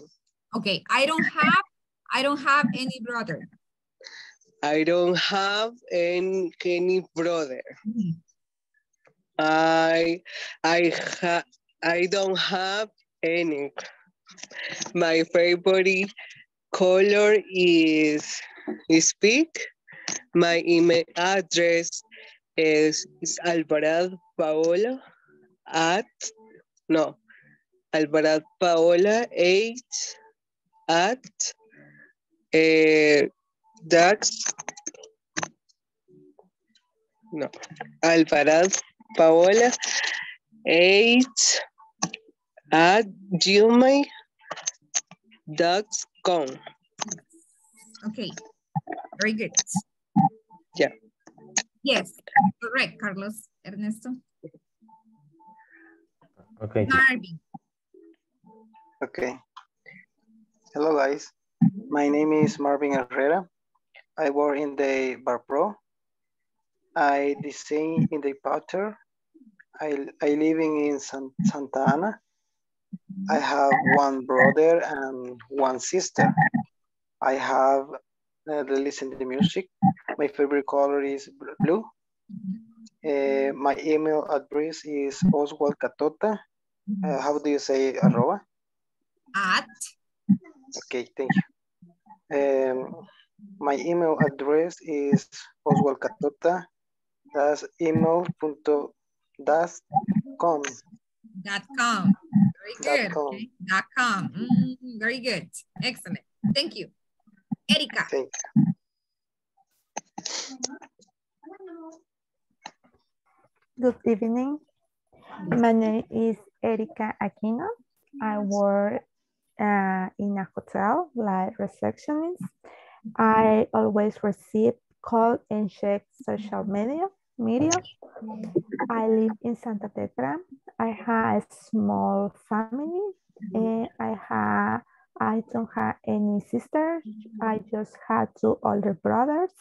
Okay, I don't have, I don't have any brother. I don't have any, any brother. Mhm. I, I ha, I don't have any. My favorite color is, is pink. My email address is, is Alvarado Paola at, no, Alvarado Paola 8 at, eh, that's, no, Alvarado Paola 8 at gmail.com. Okay, very good. Yeah. Yes, correct, Carlos Ernesto. Okay. Marvin. Okay. Hello, guys. My name is Marvin Herrera. I work in the Bar Pro. I design in the Potter. I, I living in San, Santa Ana. I have one brother and one sister. I have uh, the listen to the music. My favorite color is blue. Uh, my email address is Oswald Catota. Uh, how do you say arroba? At. Okay, thank you. Um, my email address is Oswald Catota. That's email punto das com. Dot com. Very Dot good. com. Okay. Dot com. Mm, very good. Excellent. Thank you. Erika. Thank you. Good evening. My name is Erika Aquino. I work uh, in a hotel like receptionist. I always receive call and check social media. Media. I live in Santa Tecla. I have a small family and I have I don't have any sisters. I just have two older brothers.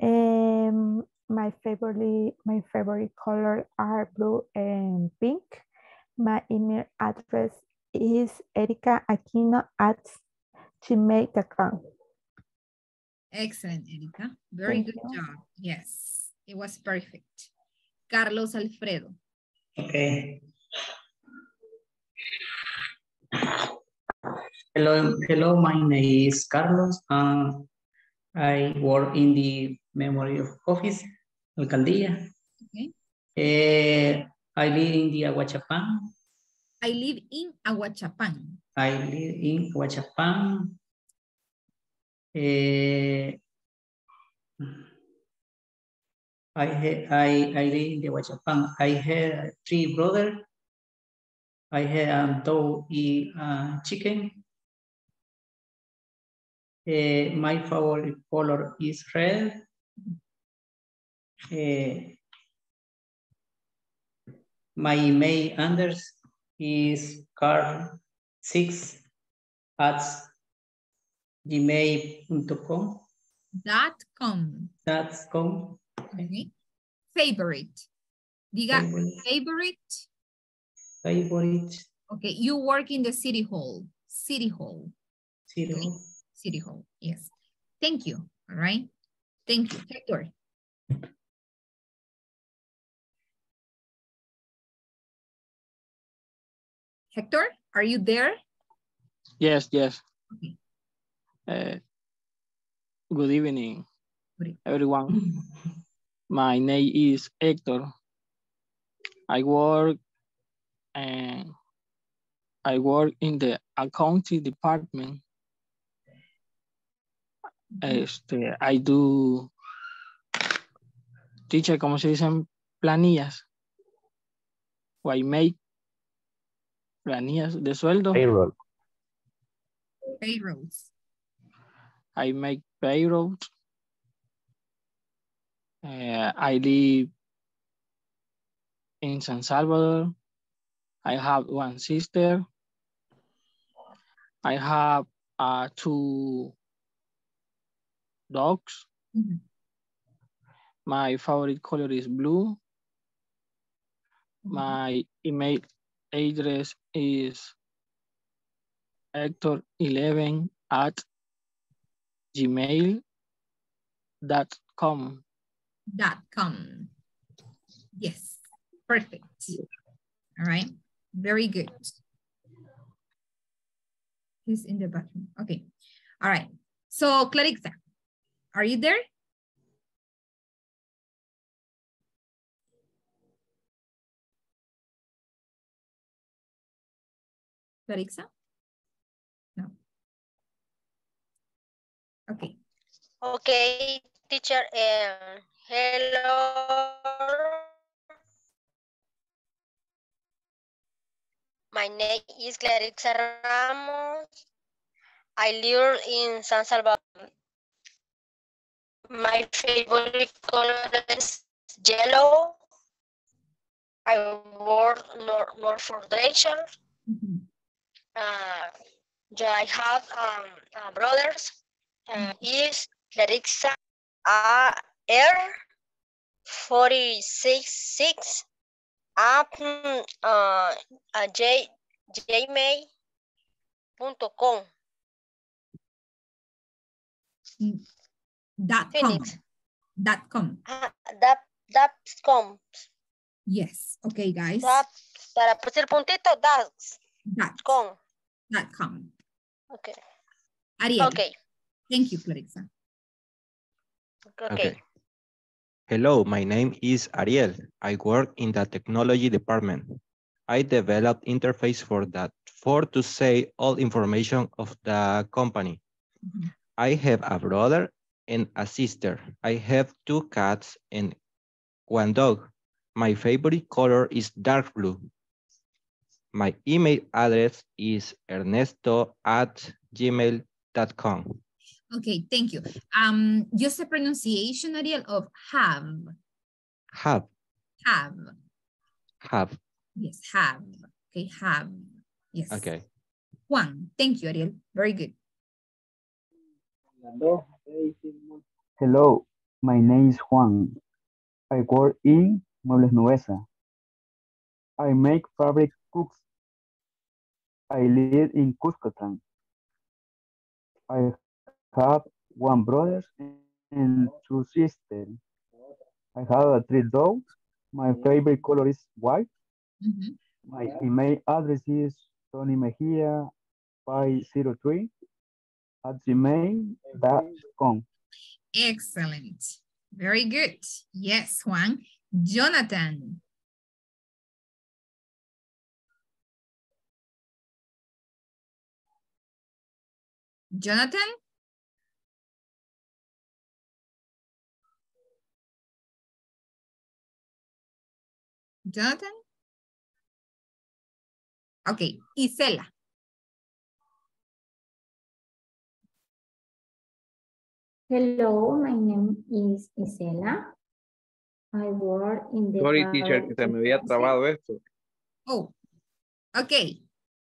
And my favorite my favorite color are blue and pink. My email address is Erica Aquino at gmail.com. Excellent, Erika. Very Thank good you. job. Yes, it was perfect. Carlos Alfredo. Okay. Hello, hello. My name is Carlos. Um, I work in the memory office, alcaldía. Okay. Eh, I live in the Aguachapan. I live in Aguachapan. I live in Aguachapan. Eh, I had I I live in the Ahuachapán. I had three brothers. I had um, dog eat uh, chicken. Eh, my favorite color is red. Eh, my email address is Carl six at gmail.com. Dot com. That's com. Okay. Favorite. Diga Favorite. favorite. Favorite. Okay, you work in the city hall. City hall. Zero. City hall. Yes. Thank you. All right. Thank you. Hector. Hector, are you there? Yes, yes. Okay. Uh, good evening, Good everyone. My name is Hector. I work and I work in the accounting department. Mm-hmm. Este, I do teacher, ¿cómo se dicen? Planillas. O I make planillas de sueldo. Payroll. Payrolls. I make payroll. Uh, I live in San Salvador. I have one sister. I have uh, two dogs. Mhm. My favorite color is blue. My email address is hector11 at gmail.com. Dot com. Yes. Perfect. All right. Very good. He's in the bathroom. Okay. All right. So Clarixa, are you there? Clarixa? No. Okay. Okay, teacher. Um, hello. My name is Clarixa Ramos. I live in San Salvador. My favorite color is yellow. I work North, North Foundation. Mhm. Uh, yeah, I have um, uh, brothers. Uh, is Clarixa A R forty six six at mm, uh, uh, J gmail.com. Dot com. Phoenix. Dot com. Ah, that that's com. Yes. Okay, guys. That, para pues el puntito, that's Dot, com. dot com. Okay. Ariel. Okay. Thank you, clarissa Okay. Okay. Hello, my name is Ariel. I work in the technology department. I developed interface for that for to say all information of the company. Mhm. I have a brother and a sister. I have two cats and one dog. My favorite color is dark blue. My email address is ernesto at gmail.com. Okay, thank you. Um, just a pronunciation, Ariel, of have. Have, Have. have, Yes, have. Okay, have. Yes. okay. Juan, thank you, Ariel. Very good. Hello, my name is Juan. I work in Muebles Nuesa. I make fabric cooks. I live in Cuscatlan. I have one brother and two sisters. I have a three dogs. My favorite color is white. Mhm. My email address is Tony Mejia 503 at gmail.com. Excellent. Very good. Yes, Juan. Jonathan. Jonathan? Jonathan? Okay, Isela. Hello, my name is Isela. I work in the Sorry, teacher, que se me había trabado esto. Oh, okay.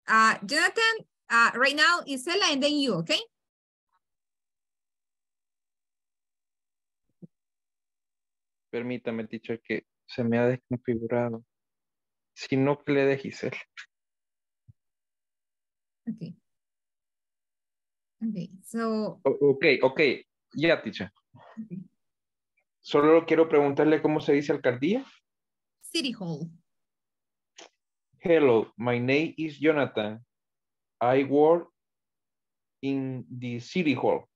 Uh, Jonathan, uh, right now, Isela, and then you, okay? Permítame, teacher, que se me ha desconfigurado. Si no, que le dé Giselle. Okay. Okay, so, O- ok, ok. Ya, teacher. Solo quiero preguntarle cómo se dice alcaldía. City Hall. Hello, my name is Jonathan. I work in the city hall.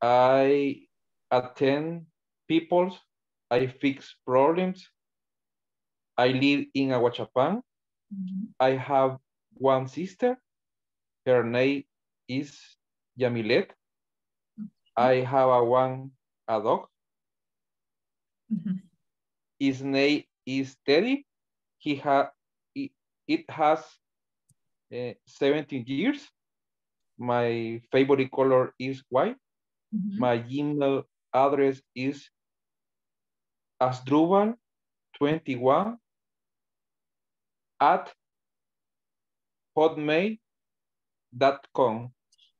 I attend people's, I fix problems. I live in Ahuachapán. Mm-hmm. I have one sister. Her name is Yamilet. I have a one a dog. Mm-hmm. His name is Teddy. He ha it, it has uh, 17 years. My favorite color is white. Mm-hmm. My email address is asdrubal21 at hotmail.com.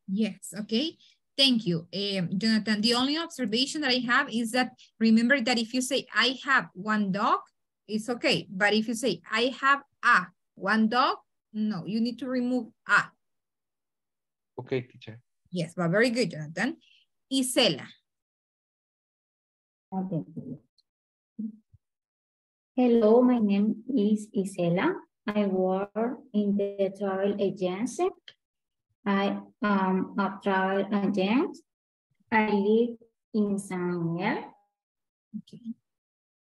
Yes, okay. Thank you, um, Jonathan. The only observation that I have is that remember that if you say I have one dog, it's okay. But if you say I have a one dog, no, you need to remove a. Okay, teacher. Yes, but very good, Jonathan. Isela. Okay. Hello, my name is Isela. I work in the travel agency. I am a travel agent. I live in San Miguel. Okay.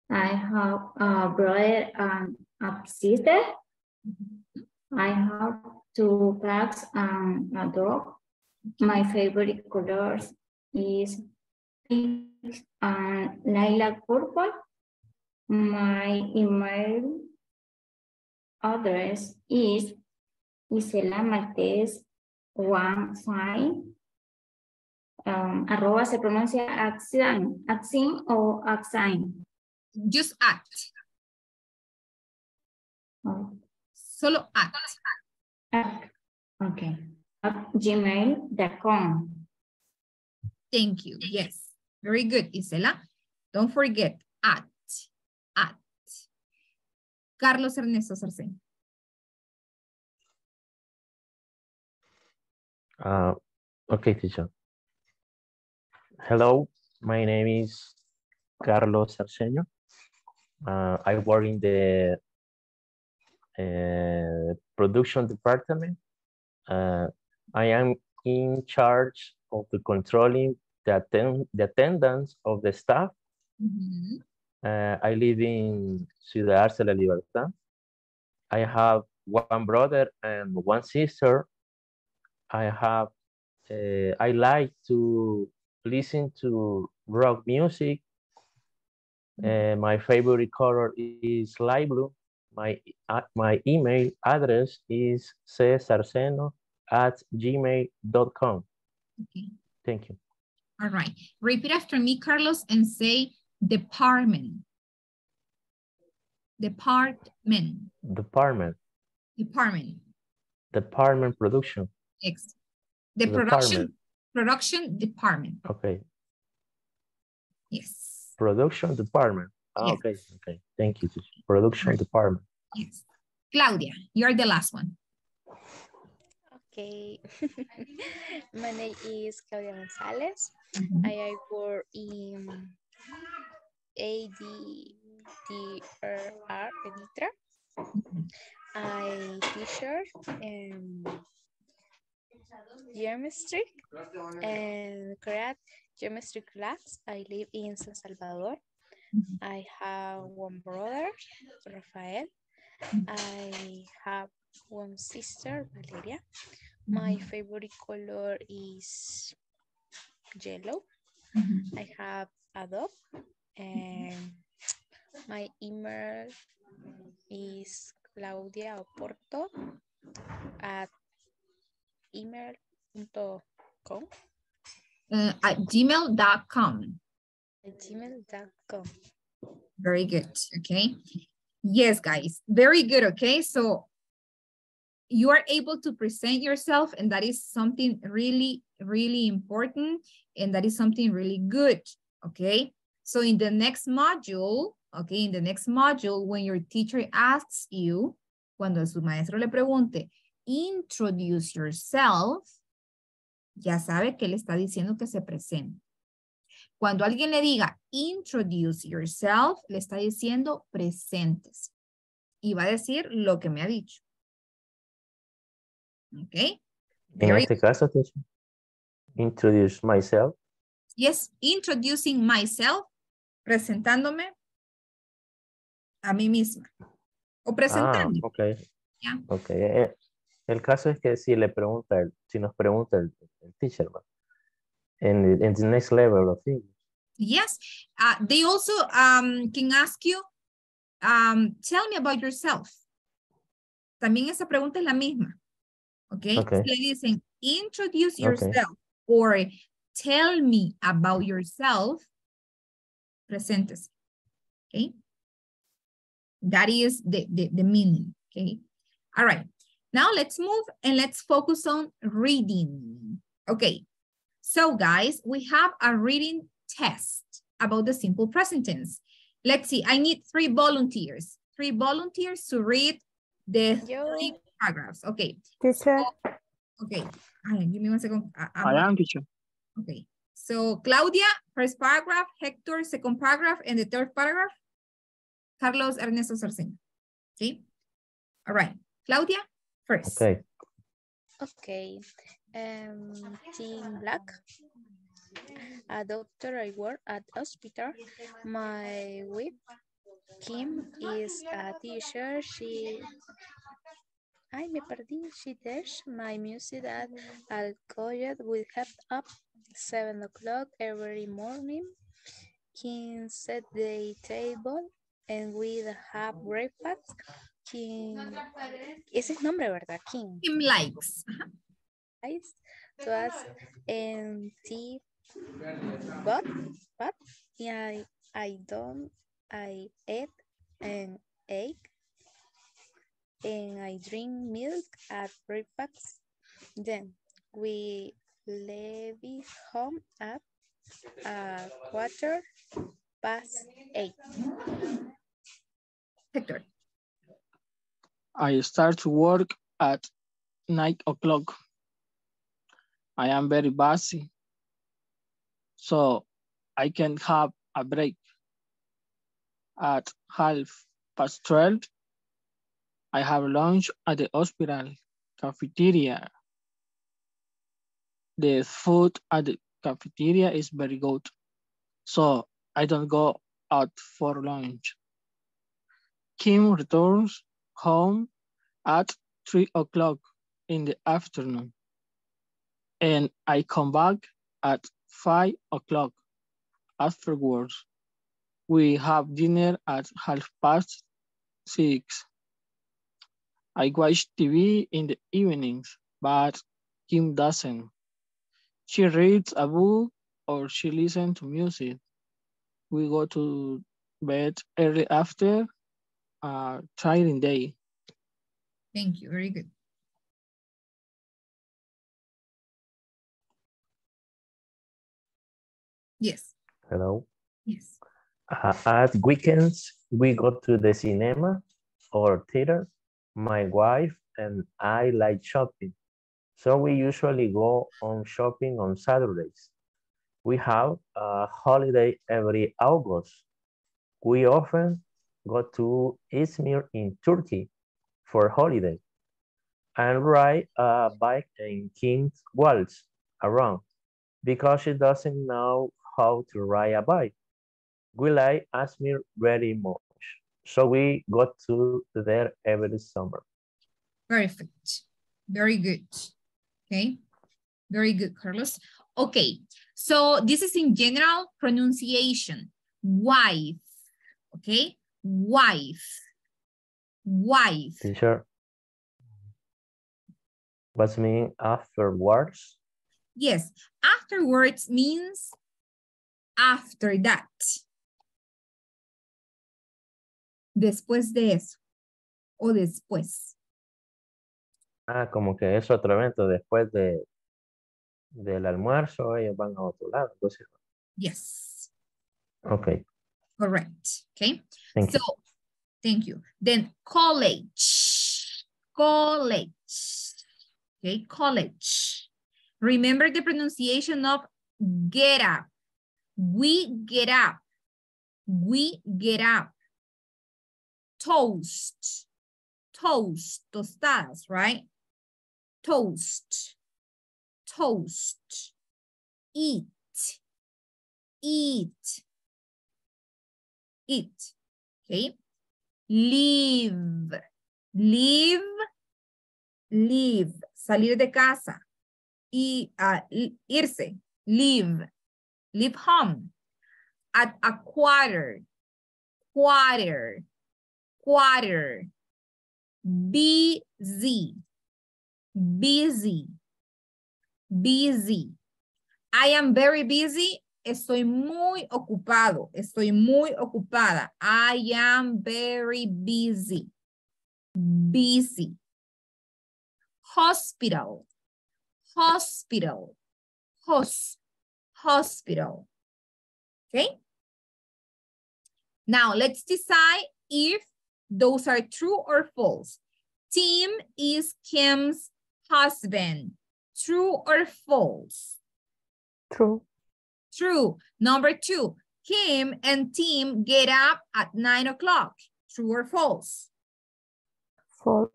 I have a brother and a sister. Mm-hmm. I have two cats and a dog. My favorite colors is pink and lilac purple. My email address is Isela Maltés one five. Um, arroba se pronuncia axin, axin o axine. Just at. Oh, Solo at. at, okay. At gmail.com. Thank you. Yes. Very good, Isela. Don't forget. At. Carlos Ernesto Sarcen. Uh, okay, teacher. Hello, my name is Carlos Arsenio. Uh, I work in the uh, production department. Uh, I am in charge of the controlling the, atten the attendance of the staff. Uh, I live in Ciudad Arce de la Libertad. I have one brother and one sister. I have, uh, I like to listen to rock music. Uh, my favorite color is light blue. My, uh, my email address is csarceno at gmail.com. Okay. Thank you. All right. Repeat after me, Carlos, and say department. Department. Department, Department. department production. X. The Department. production. Production department. Okay, Yes. production department. Ah, Yes. Okay, okay. Thank you. teacher. Production department. Yes. Claudia, you're the last one. Okay. My name is Claudia Gonzalez. I, I work in ADDRR Editra. I teacher in geometry and create geometry class. I live in San Salvador. I have one brother, Rafael. I have one sister, Valeria. My mm-hmm. favorite color is yellow. Mm-hmm. I have a dog and my email is Claudia Oporto at email.com. Uh, at gmail.com. At gmail.com. Very good. Okay. Yes, guys. Very good. Okay. So you are able to present yourself and that is something really, really important and that is something really good, okay? So in the next module, okay, in the next module, when your teacher asks you, cuando su maestro le pregunte, introduce yourself, ya sabe que le está diciendo que se presente. Cuando alguien le diga introduce yourself, le está diciendo presentes. Y va a decir lo que me ha dicho. ¿Ok? En este caso, introduce myself. Yes, introducing myself, presentándome a mí misma. O Ah, presentando. ok. Ya. Ok. eh, El caso es que si le pregunta, si nos pregunta el, el teacher, en, the- next level of English. Yes. Uh, they also um, can ask you, um, tell me about yourself. También esa pregunta es la misma. Okay. Okay. Si le dicen, introduce Okay. yourself or tell me about yourself, presentes. Okay. That is the, the, the meaning. Okay. All right. Now let's move and let's focus on reading. Okay. So guys, we have a reading test about the simple present tense. Let's see, I need three volunteers. Three volunteers to read the three paragraphs. Okay. Teacher. Okay. Ay, give me one second. I- I'm- I am teacher. Okay. So Claudia, first paragraph, Hector, second paragraph, and the third paragraph, Carlos Ernesto Sarceño. Okay. All right. Claudia, first. Okay. Okay. Um, Team Black. A doctor, I work at hospital. My wife, Kim, is a teacher. She, ay, me perdí. She teaches my music at Al College. We have up seven o'clock every morning. Kim set the table and we have breakfast. Kim, ese es nombre, ¿verdad? King. Kim likes. Ice to us and tea but but yeah I, I don't I eat an egg and I drink milk at breakfast then we leave home at a quarter past eight Hector. I start to work at nine o'clock. I am very busy, so I can have a break. At half past 12, I have lunch at the hospital cafeteria. The food at the cafeteria is very good, so I don't go out for lunch. Kim returns home at three o'clock in the afternoon. And I come back at five o'clock afterwards. We have dinner at half past six. I watch TV in the evenings, but Kim doesn't. She reads a book or she listens to music. We go to bed early after a tiring day. Thank you. Very good. Yes. Hello. Yes. Uh, at weekends, we go to the cinema or theater. My wife and I like shopping. So we usually go on shopping on Saturdays. We have a holiday every August. We often go to Izmir in Turkey for holiday and ride a bike in King's Waltz around because she doesn't know how to ride a bike. We like Izmir very much, so we go to there every summer. Perfect. Very good. Okay. Very good, Carlos. Okay. So this is in general pronunciation. Wife. Okay. Wife. Wife. Teacher, what's mean afterwards? Yes. Afterwards means after that. Después de eso. O después. Ah, como que es otro evento después de del almuerzo, ellos van a otro lado. Entonces, Yes, ok. correct. Okay. Thank so, you. thank you. Then college, college. Okay, college. Remember the pronunciation of get up. We get up. We get up. Toast. Toast. Tostadas, right? Toast. Toast. Eat. Eat. Eat. Okay. Leave. Leave. Leave. Salir de casa. Y ah, i- irse. Leave. Leave home. At a quarter. Quarter. Quarter. Busy. Busy. Busy. I am very busy. Estoy muy ocupado. Estoy muy ocupada. I am very busy. Busy. Hospital. Hospital. Hos. Hospital. Okay? Now let's decide if those are true or false. Tim is Kim's husband. True or false? True. True. Number two, Kim and Tim get up at nine o'clock. True or false? False.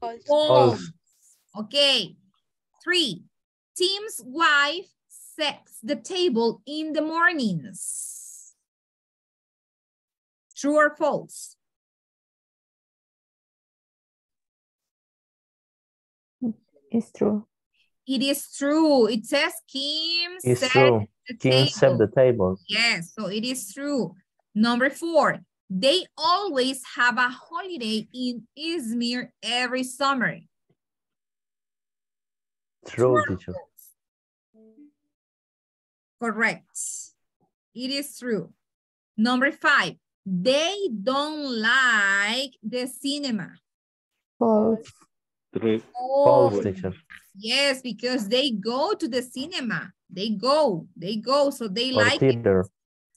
False. False. Okay. Three, Tim's wife sets the table in the mornings. True or false? It's true. It is true. It says Kim It's set true. the Kim set the table. Yes, so it is true. Number four, they always have a holiday in Izmir every summer. True, teacher. Correct. It is true. Number five, they don't like the cinema. False. True. Oh, teacher. yes, because they go to the cinema. They go, they go, so they Or like it. theater.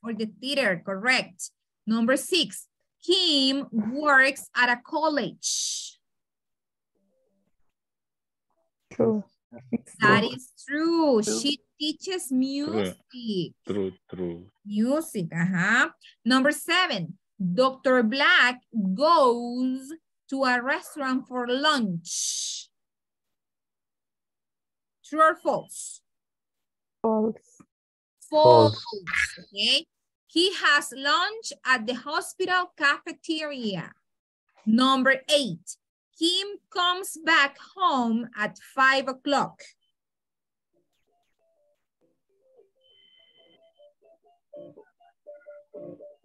or the theater, correct. Number six, Kim works at a college. True. It's That true. is true. She teaches music. True, true. Music, uh-huh. Number seven, Dr. Black goes to a restaurant for lunch. True or false? False. False. False. Okay. He has lunch at the hospital cafeteria. Number eight, Kim comes back home at five o'clock.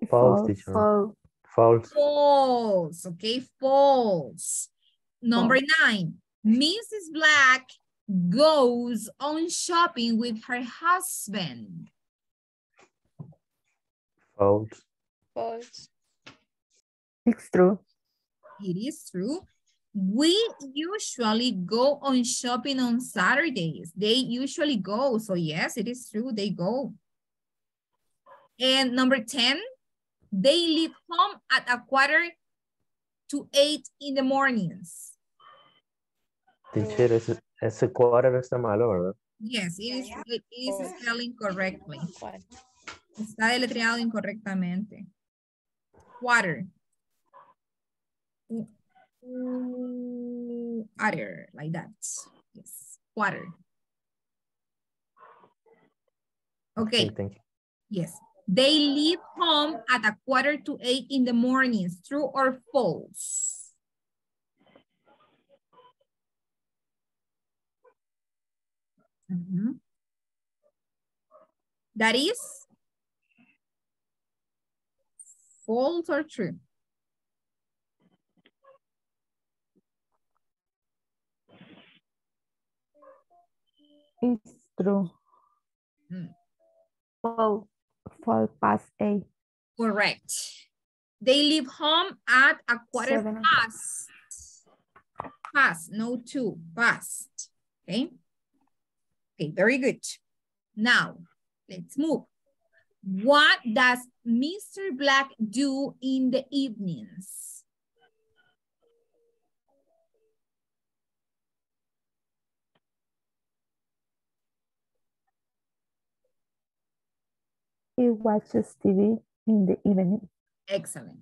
False, teacher. False. False. False, okay, false. Number nine, Mrs. Black goes on shopping with her husband. False. False. It's true. It is true. We usually go on shopping on Saturdays. They usually go. So yes, it is true. They go. And number 10, they leave home at a quarter to eight in the mornings. Teacher, ese, ese quarter está malo, ¿verdad? Yes, it is, it is spelling correctly. Está deletreado incorrectamente. Water. Water, like that. Yes, water. Okay, Okay, thank you. yes. They leave home at a quarter to eight in the mornings. True or false? Mhm. That is false or true? It's true. Mm. False. False past eight. Correct. They leave home at a quarter Seven. past. Past, no two, past. Okay. Okay, very good. Now, let's move. What does Mr. Black do in the evenings? He watches TV in the evening. Excellent.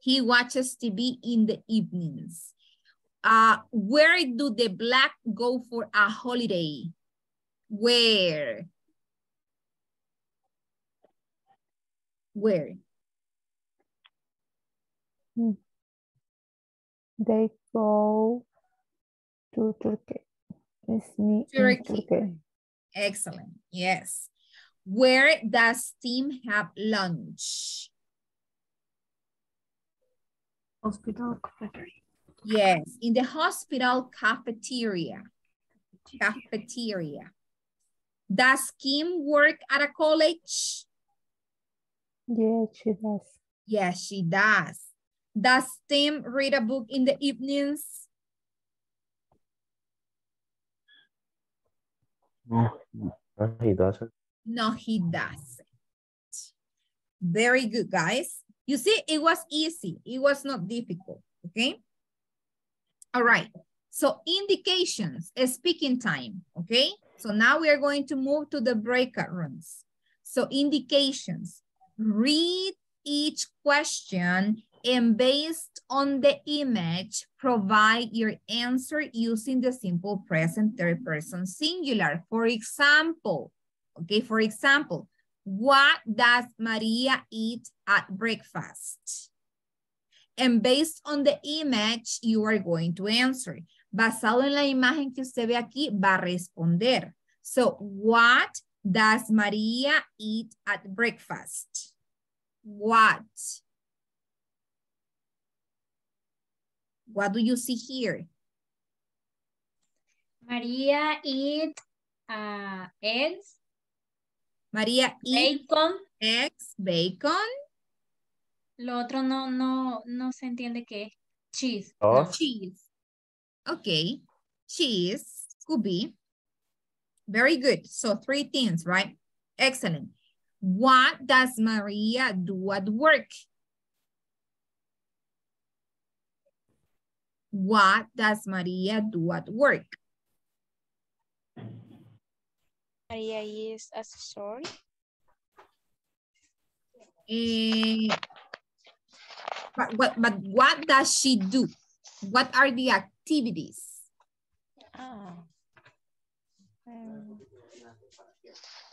He watches TV in the evenings. Uh, where do the black go for a holiday? Where? Where? Hmm. They go to Turkey. Izmir Turkey. Turkey. Excellent. Yes. Where does Tim have lunch? Hospital cafeteria. Yes, in the hospital cafeteria. Cafeteria. Does Kim work at a college? Yeah, she does. Yes, she does. Does Tim read a book in the evenings? No, he doesn't. No, he doesn't. Very good, guys. You see, it was easy. It was not difficult, okay? All right. So indications, eh, speaking time, okay? So now we are going to move to the breakout rooms. So indications, read each question and based on the image, provide your answer using the simple present third person singular. For example, okay, for example, what does Maria eat at breakfast? And based on the image, you are going to answer. Basado en la imagen que usted ve aquí, va a responder. So, what does Maria eat at breakfast? What? What do you see here? Maria eat uh, eggs, Maria bacon. eggs, bacon, Lo otro no, no, no se entiende qué es. Cheese. Oh. Toast. cheese. Okay, cheese could be. Very good. So three things, right? Excellent. What does Maria do at work? What does Maria do at work? Maria is accessory. Eh, but, what, but what does she do? What are the activities? Ah. Um,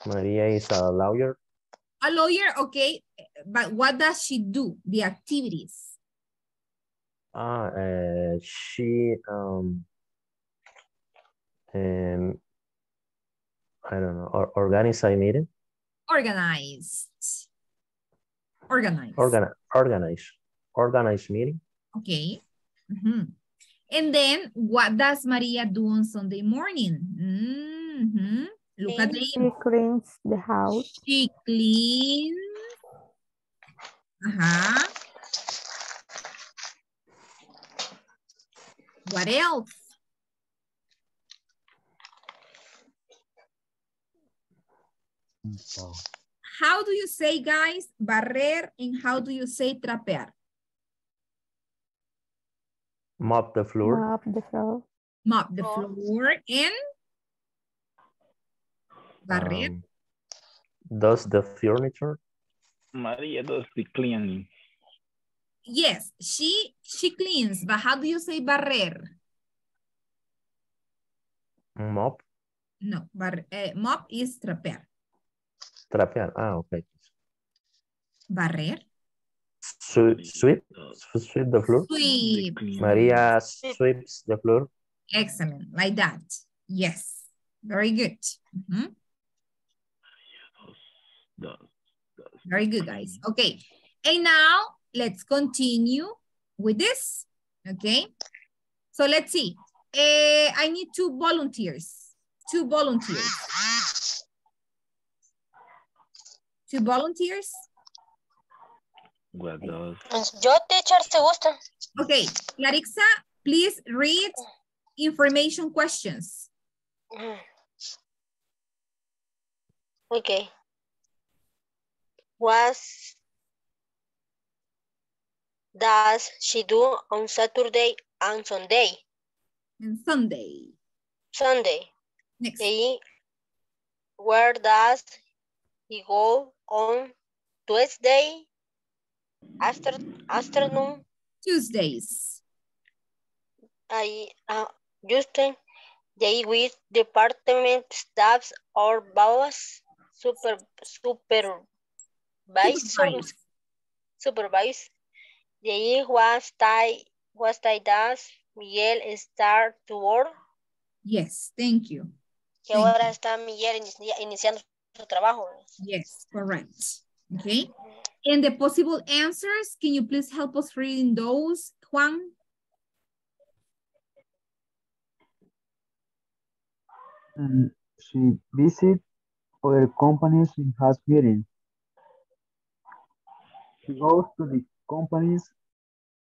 Maria is a lawyer. A lawyer, okay, but what does she do? The activities. Ah, uh, she um, um, I don't know, or, organize a meeting. Organized. Organized. Organ organize organize meeting. Okay. Mhm. And then what does Maria do on Sunday morning? Mhm. Look at the She cleans the house. She cleans. Uh-huh. What else? How do you say, guys, barrer and how do you say trapear? Mop the floor. Mop the floor. Mop the floor and barrer. Um, does the furniture? Maria does the cleaning. Yes, she she cleans, but how do you say barrer? Mop. No, bar, eh, mop is trapear. Trapear. Ah, okay. Barrer. Sweep, sweep, sweep the floor. Sweep. Maria sweeps the floor. Excellent, like that. Yes, very good. Mhm. Very good, guys. Okay, and now let's continue with this. Okay, so let's see. Eh, I need two volunteers. Two volunteers. Two volunteers. What does Yo, teacher, si gusta. Ok, Clarixa Please read information questions. Mm. Okay. What does she do on Saturday and Sunday? And Sunday. Sunday. Next. Where does he go on Tuesday after afternoon? Tuesdays. I uh, Justin, they with department staffs or boss super supervisors Supervise. They was I was I does Miguel start to work. Yes, thank you. Que ahora está Miguel inici- iniciando su trabajo. Yes, correct. Okay. And the possible answers, can you please help us reading those, Juan? And she visit other companies and has meetings. She goes to the company's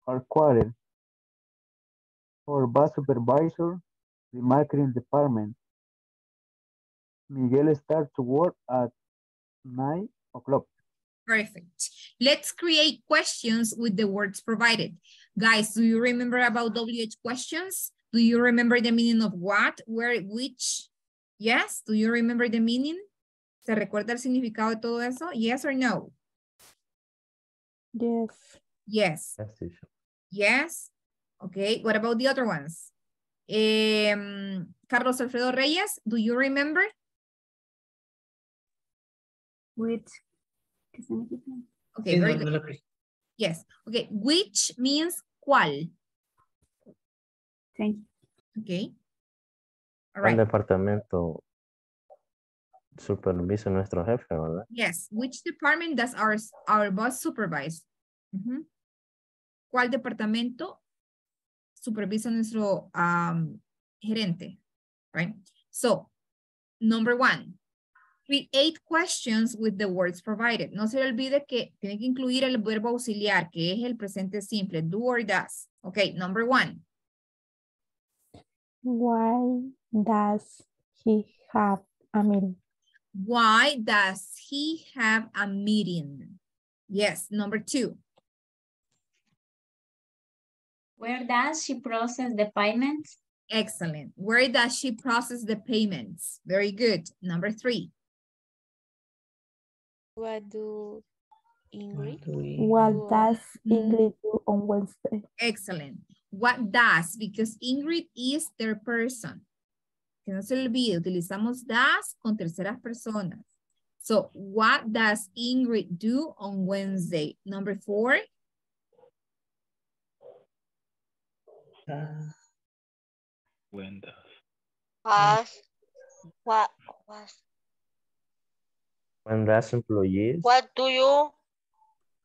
headquarters. Our bus supervisor, the marketing department. Miguel starts to work at nine o'clock. Perfect. Let's create questions with the words provided. Guys, do you remember about WH questions? Do you remember the meaning of what, where, which? Yes, do you remember the meaning? ¿Se recuerda el significado de todo eso? Yes or no? Yes. Yes. Yes. Yes. Okay, what about the other ones? Um, Carlos Alfredo Reyes, do you remember? Which, ¿qué significa? Okay, Sí, very no- no good. Yes. Okay, which means cuál. Thank you. Okay. All right. departamento supervisa nuestro jefe, ¿verdad? Yes. Which department does our, our boss supervise? Ujú. ¿Cuál departamento supervisa nuestro um, gerente? Right? So, number one, create questions with the words provided. No se le olvide que tiene que incluir el verbo auxiliar, que es el presente simple, do or does. Okay, number one. Why does he have a meeting? Why does he have a meeting? Yes, number two. Where does she process the payments? Excellent. Where does she process the payments? Very good. Number three. What do Ingrid? What does Ingrid do on Wednesday? Excellent. What does? Because Ingrid is their person. Que no se le olvide, utilizamos does con terceras personas. So, what does Ingrid do on Wednesday? Number four. Ah, When does Was what was When does employees what do you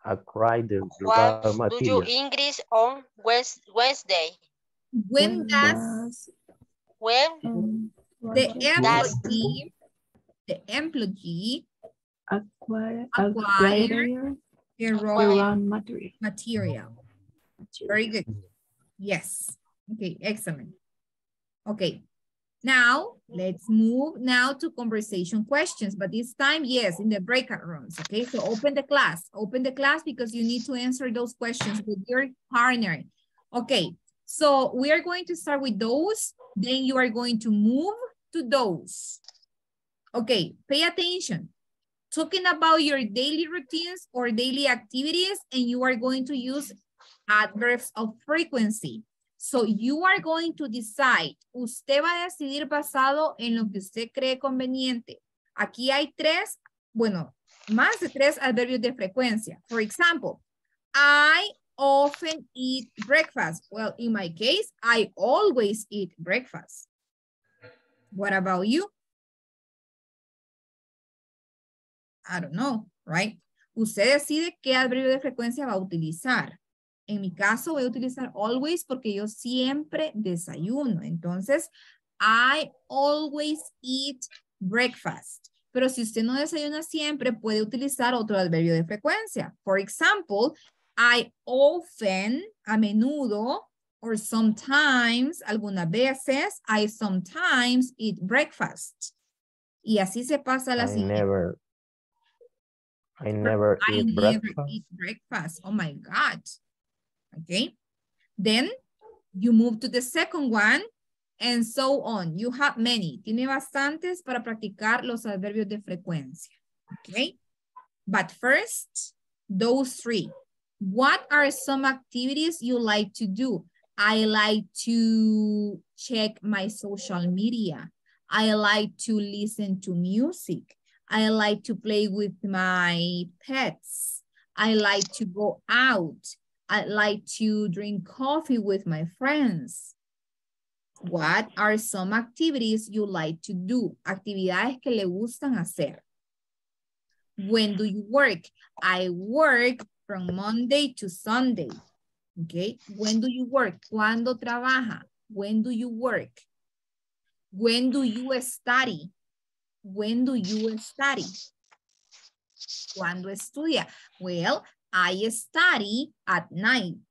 acquire the what raw do you material? increase on Wed- Wednesday? When does When the does employee, the employee Acquire, acquire acquire the the raw raw material. material? Very good. Yes. Okay, excellent. Okay. Now, let's move now to conversation questions, but this time, yes, in the breakout rooms, okay? So open the class, open the class because you need to answer those questions with your partner. Okay, so we are going to start with those, then you are going to move to those. Okay, pay attention. Talking about your daily routines or daily activities, and you are going to use adverbs of frequency. So you are going to decide, usted va a decidir basado en lo que usted cree conveniente. Aquí hay tres, bueno, más de tres adverbios de frecuencia. For example, I often eat breakfast. Well, in my case, I always eat breakfast. What about you? I don't know, right? Usted decide qué adverbio de frecuencia va a utilizar. En mi caso voy a utilizar always porque yo siempre desayuno. Entonces, I always eat breakfast. Pero si usted no desayuna siempre, puede utilizar otro adverbio de frecuencia. For example, I often, a menudo, Or sometimes, algunas veces, I sometimes eat breakfast. Y así se pasa la I siguiente. never, I never I eat never breakfast. eat breakfast. Oh my God. Okay. Then you move to the second one and so on. You have many. Tiene bastantes para practicar los adverbios de frecuencia. Okay. But first, those three. What are some activities you like to do? I like to check my social media. I like to listen to music. I like to play with my pets. I like to go out. I like to drink coffee with my friends. What are some activities you like to do? Actividades que le gustan hacer. When do you work? I work from Monday to Sunday. Okay. When do you work? ¿Cuándo trabaja? When do you work? When do you study? When do you study? ¿Cuándo estudia? Well, I study at night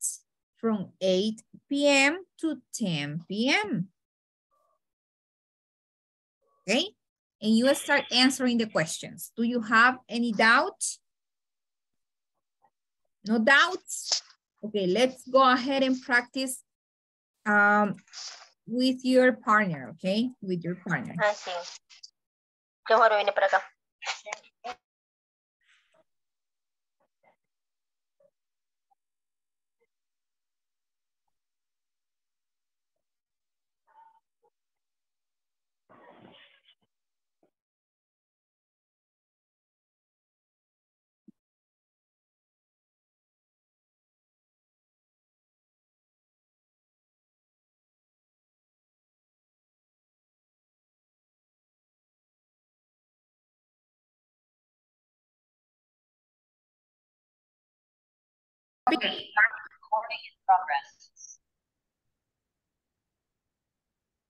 from 8 p.m. to 10 p.m. Okay? And you start answering the questions. Do you have any doubt? No doubts? Okay, let's go ahead and practice um, with your partner, okay? With your partner. Ah, sí. Yo mejor vine para acá.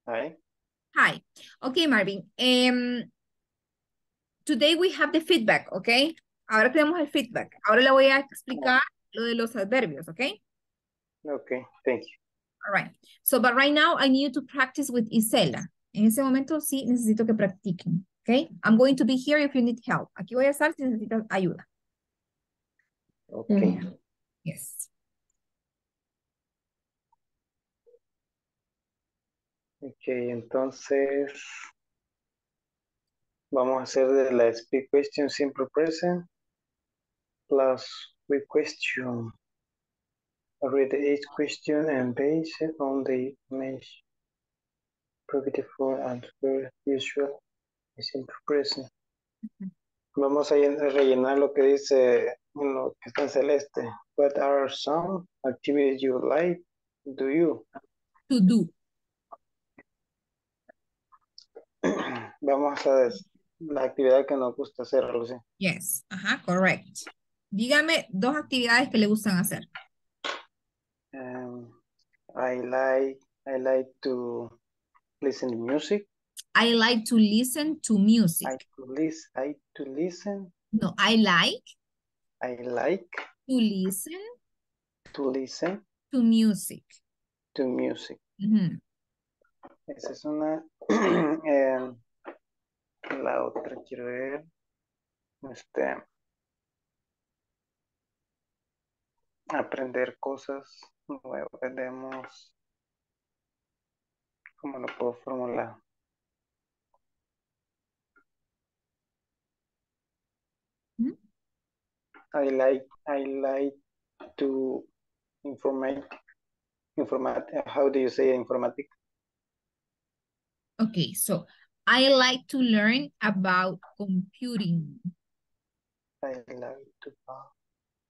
Hi. Hi. Okay, Marvin. Um, today we have the feedback, okay? Ahora tenemos el feedback. Ahora le voy a explicar lo de los adverbios, okay? Okay, thank you. All right. So, but right now I need to practice with Isela. En ese momento sí necesito que practiquen, okay? I'm going to be here if you need help. Aquí voy a estar si necesitas ayuda. Okay. Yes. Ok, entonces vamos a hacer de la speak question simple present plus we question. Read each question and base it on the image. Provided for answer usual simple present. Vamos a llen- a rellenar lo que dice lo que está en celeste. What are some activities you like? Do you? To do. Vamos a la actividad que nos gusta hacer, Lucy. Yes. Ajá, correct. Dígame dos actividades que le gustan hacer. Um, I like I like to listen to music. I like to listen to music. I to listen. I to listen. No, I like I like to listen to listen to music. to music. Esa es una. Em, la otra quiero ver. Este. Aprender cosas nuevas. Tenemos. ¿Cómo lo puedo formular? I like I like to informate informat how do you say informatic? Okay, so I like to learn about computing. I like to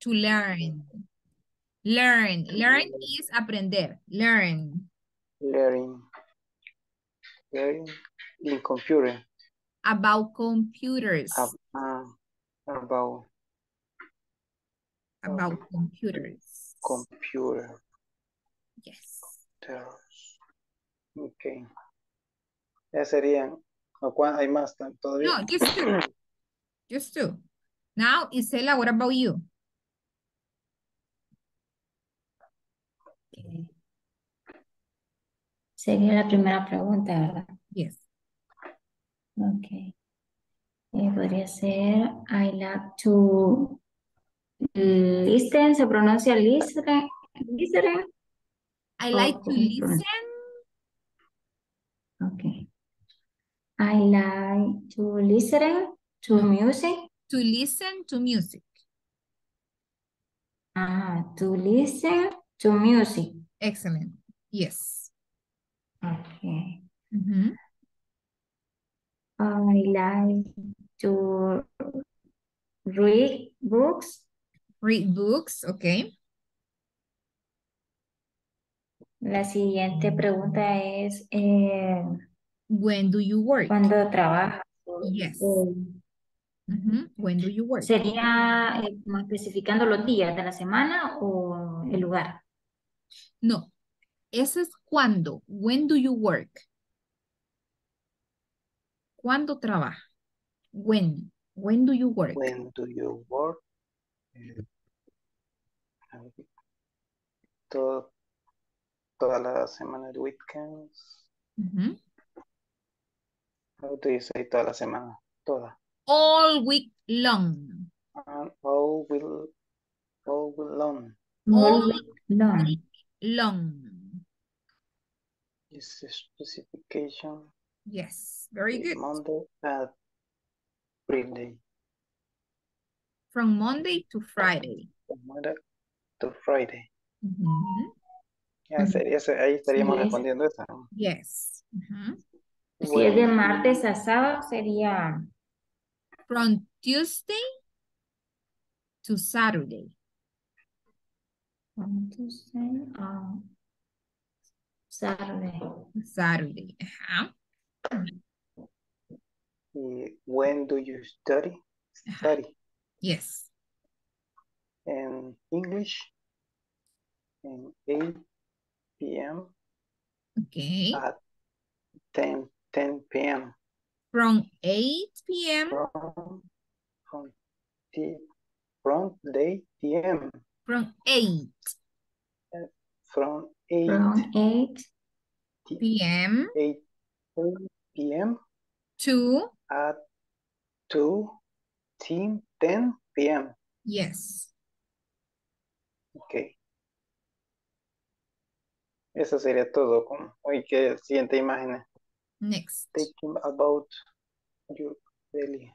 To learn. Learn. Learn is aprender. Learn. Learning. learn in computer About computers. uh, about About computers. computer. Yes. Okay. Ya serían. ¿o ¿Hay más todavía? No, just two. Just two. Now, Isela, what about you? Sería la primera pregunta, ¿verdad? Yes. Ok. Eh, podría ser, I like to listen, se pronuncia listen, listen. I Oh, like to ¿cómo se pronuncia? listen. Okay. I like to listen to music. To listen to music. Ah, to listen to music. Excellent. Yes. Okay. Mhm. I like to read books. Read books. Okay. La siguiente pregunta es, eh, When do you work? ¿cuándo trabajas? Yes. Eh, Mhm. When do you work? ¿Sería eh, como especificando los días de la semana o el lugar? No. Eso es cuándo. When do you work? ¿Cuándo trabaja? When. When do you work? When do you work? Eh, todo, toda la semana de weekends. Mhm. How do you say toda la semana? Toda. All week long. And all will, all will long. All long. week long. Is specification Yes. Very good. Monday at Friday. From Monday to Friday. From Monday to Friday. Mm -hmm. yeah, sería, ahí estaríamos respondiendo esa. Yes. Uh bueno. Si es de martes a sábado sería... From Tuesday to Saturday. From Tuesday a Saturday. Saturday, ajá. Uh -huh. Y when do you study? Study. Yes. And English? In 8 p.m. Okay. at 10, 10 p.m. From 8 p.m. from from the from the p.m. Eh, from 8 from 8 From eight p.m. 8 p.m. to at 2 10, 10 p.m. yes. Ok. Eso sería todo. Como, hoy que siguiente imagen. Next. Taking about your daily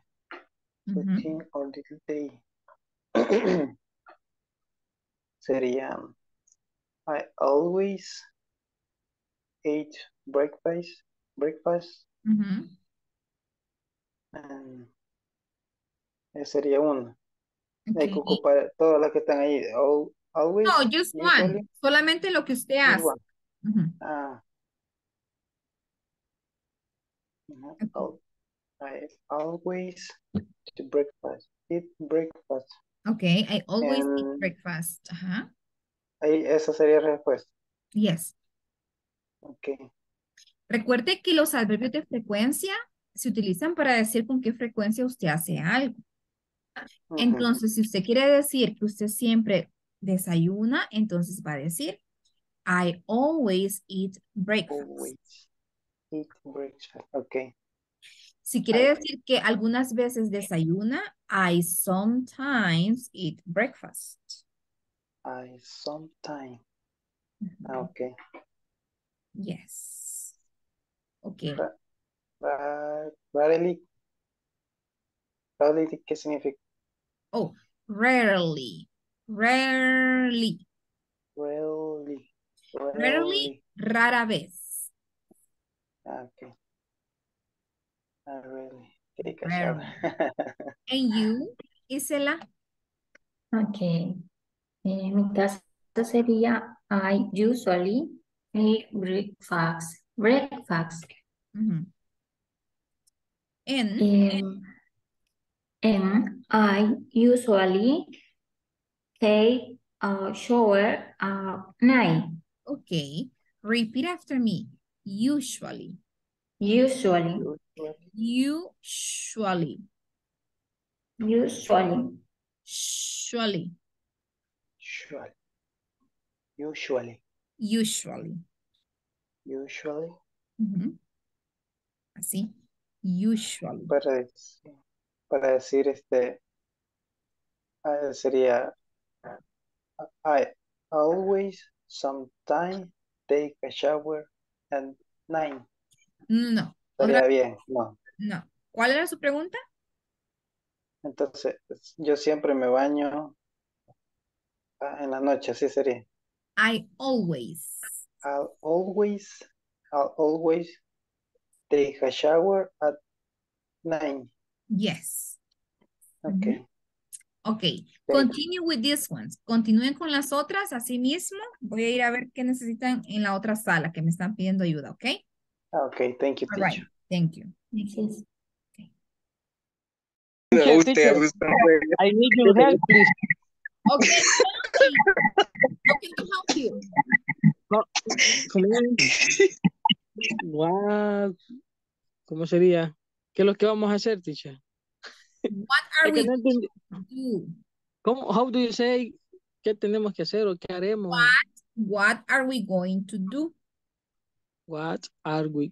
Ujú. routine or day. sería I always eat breakfast breakfast and ese sería uno. Hay que ocupar todas las que están ahí. Al- Always. No, just usually, one. Solamente lo que usted hace. Ah. I always eat breakfast. Eat breakfast. Okay, I always eat breakfast. Ajá. Ahí, esa sería la respuesta. Yes. Ok. Recuerde que los adverbios de frecuencia se utilizan para decir con qué frecuencia usted hace algo. Entonces, si usted quiere decir que usted siempre desayuna, entonces va a decir, I always eat breakfast. Always eat breakfast. Ok. Si quiere decir que algunas veces desayuna, I sometimes eat breakfast. I sometime. Ah, ok. Yes. Okay. Ra- ra- Rarely. Rarely, ¿qué significa? Oh, rarely. Rarely. Rarely. Rarely, rara vez. Ah, ok. Ah, really. Rarely. And you, Isela? Ok. En mi caso sería I usually eat breakfast. Breakfast. Ujú. And, Em, and I usually take a shower at night. okay, repeat after me. Usually. Usually. Usually. Usually. Usually. Usually. Usually. Usually. Usually. Ujú. Así. Usually. Para, decir- para decir este, ah, sería I always sometime take a shower at nine. No. Estaría Otra- bien, no. No. ¿Cuál era su pregunta? Entonces, yo siempre me baño ah, en la noche, así sería. I always. I'll always, I'll always take a shower at nine. Yes. Okay. Ok. Continue with these ones. Continúen con las otras. Así mismo, voy a ir a ver qué necesitan en la otra sala que me están pidiendo ayuda, ¿ok? Okay, thank you, All right. Thank you. Teacher, teacher, I need your help, please. Okay. How can I help you? No. What? ¿Cómo sería? ¿Qué es lo que vamos a hacer, teacher? What are we to do? ¿Cómo? How do you say? ¿Qué tenemos que hacer o qué haremos? What are we going to do? What are we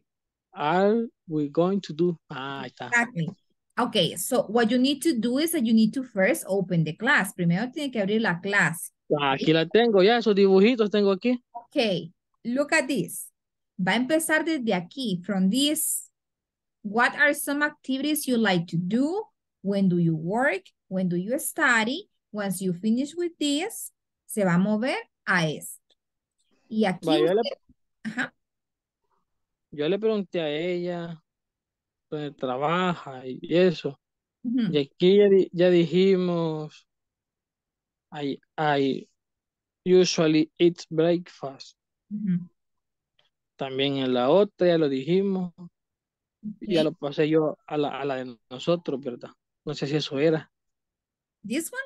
are we going to do? Ah, ahí está. Exactly. Okay, so what you need to do is that you need to first open the class. Primero tiene que abrir la clase. Aquí la tengo ya, esos dibujitos tengo aquí. Okay, look at this. Va a empezar desde aquí, from this. What are some activities you like to do? When do you work? When do you study? Once you finish with this, se va a mover a esto. Y aquí yo, le, Ajá. yo le pregunté a ella dónde trabaja y eso. Y aquí ya, di- ya dijimos, I, I usually eat breakfast. También en la otra ya lo dijimos. Ya lo pasé yo a la, a la de nosotros, ¿verdad? No sé si eso era. This one?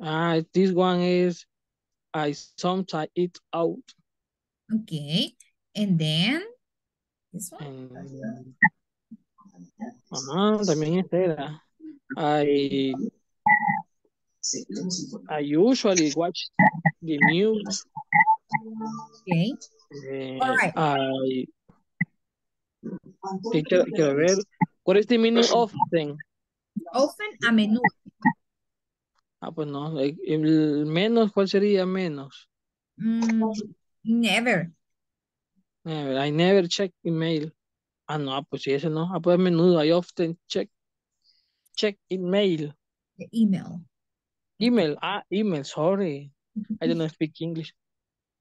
Ah, this one is I sometimes eat out. Okay. And then this one? And- Ajá, también esta era. I, I usually watch the news. Okay. Eh, All right. I, quiero, quiero ver. What is the meaning of then? Often a menudo. Ah, pues no. eh, El menos, ¿cuál sería menos? Mm, never. Never, I never check email. Ah, no, pues sí, ese no. Ah, pues a menudo. I often check, check email. The email. Email. Ah, email, sorry. I don't speak English.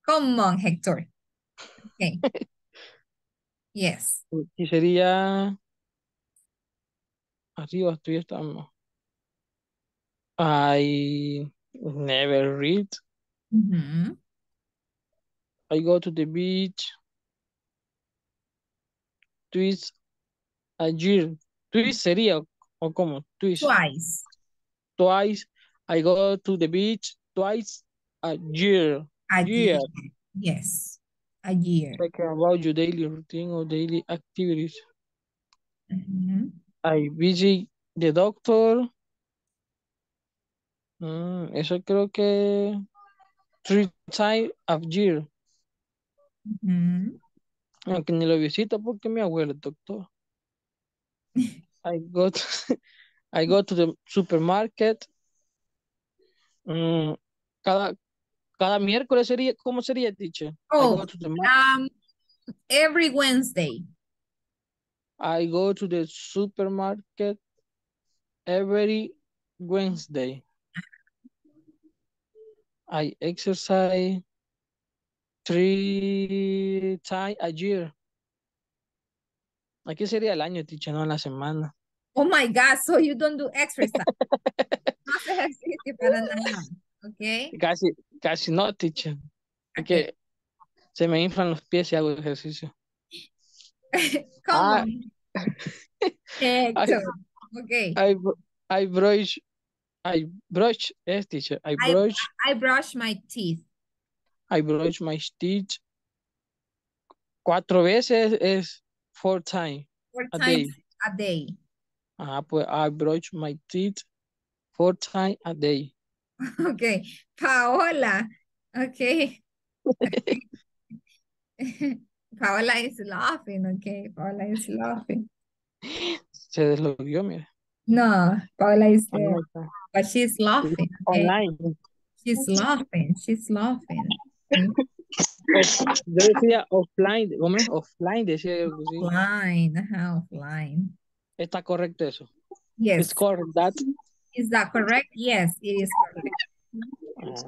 Come on, Hector. Okay. Yes. Y sería arriba, estoy estamos. I never read. Ujú. I go to the beach twice a year. Twice sería, o como, twice. Twice. Twice. I go to the beach twice a year. A year. year. Yes. A year. Talking about your daily routine or daily activities. Ujú. I visit the doctor. Mm, eso creo que three times a year. Ujú. Aunque ni lo visito porque mi abuelo es doctor. I go to, I go to the supermarket. Mm, cada, cada miércoles sería, ¿cómo sería, teacher? I Oh, um, every Wednesday. I go to the supermarket every Wednesday. I exercise three times a year. Aquí sería el año, teacher, no la semana. Oh my God, so you don't do exercise. No haces ejercicio para nada. Okay. Casi, casi no, teacher. Que se me inflan los pies y hago ejercicio. Ah. on. Hector. Okay. I, I brush, I brush, yes, teacher. I I, brush, I brush my teeth. I brush my teeth. Cuatro veces es four times Four a times day. a day. Ah, pues I brush my teeth four times a day. Okay. Paola. Okay. Paola is laughing, okay? Paola is laughing. Se deslogueó, mire. No, Paola is Ah, there, but she's laughing, okay? Online. She's laughing, she's laughing. yo decía offline, ¿cómo es? Offline decía yo. sí. Offline, ajá, offline. Está correcto eso. Yes. It's correct that. Is that correct? Yes, it is correct.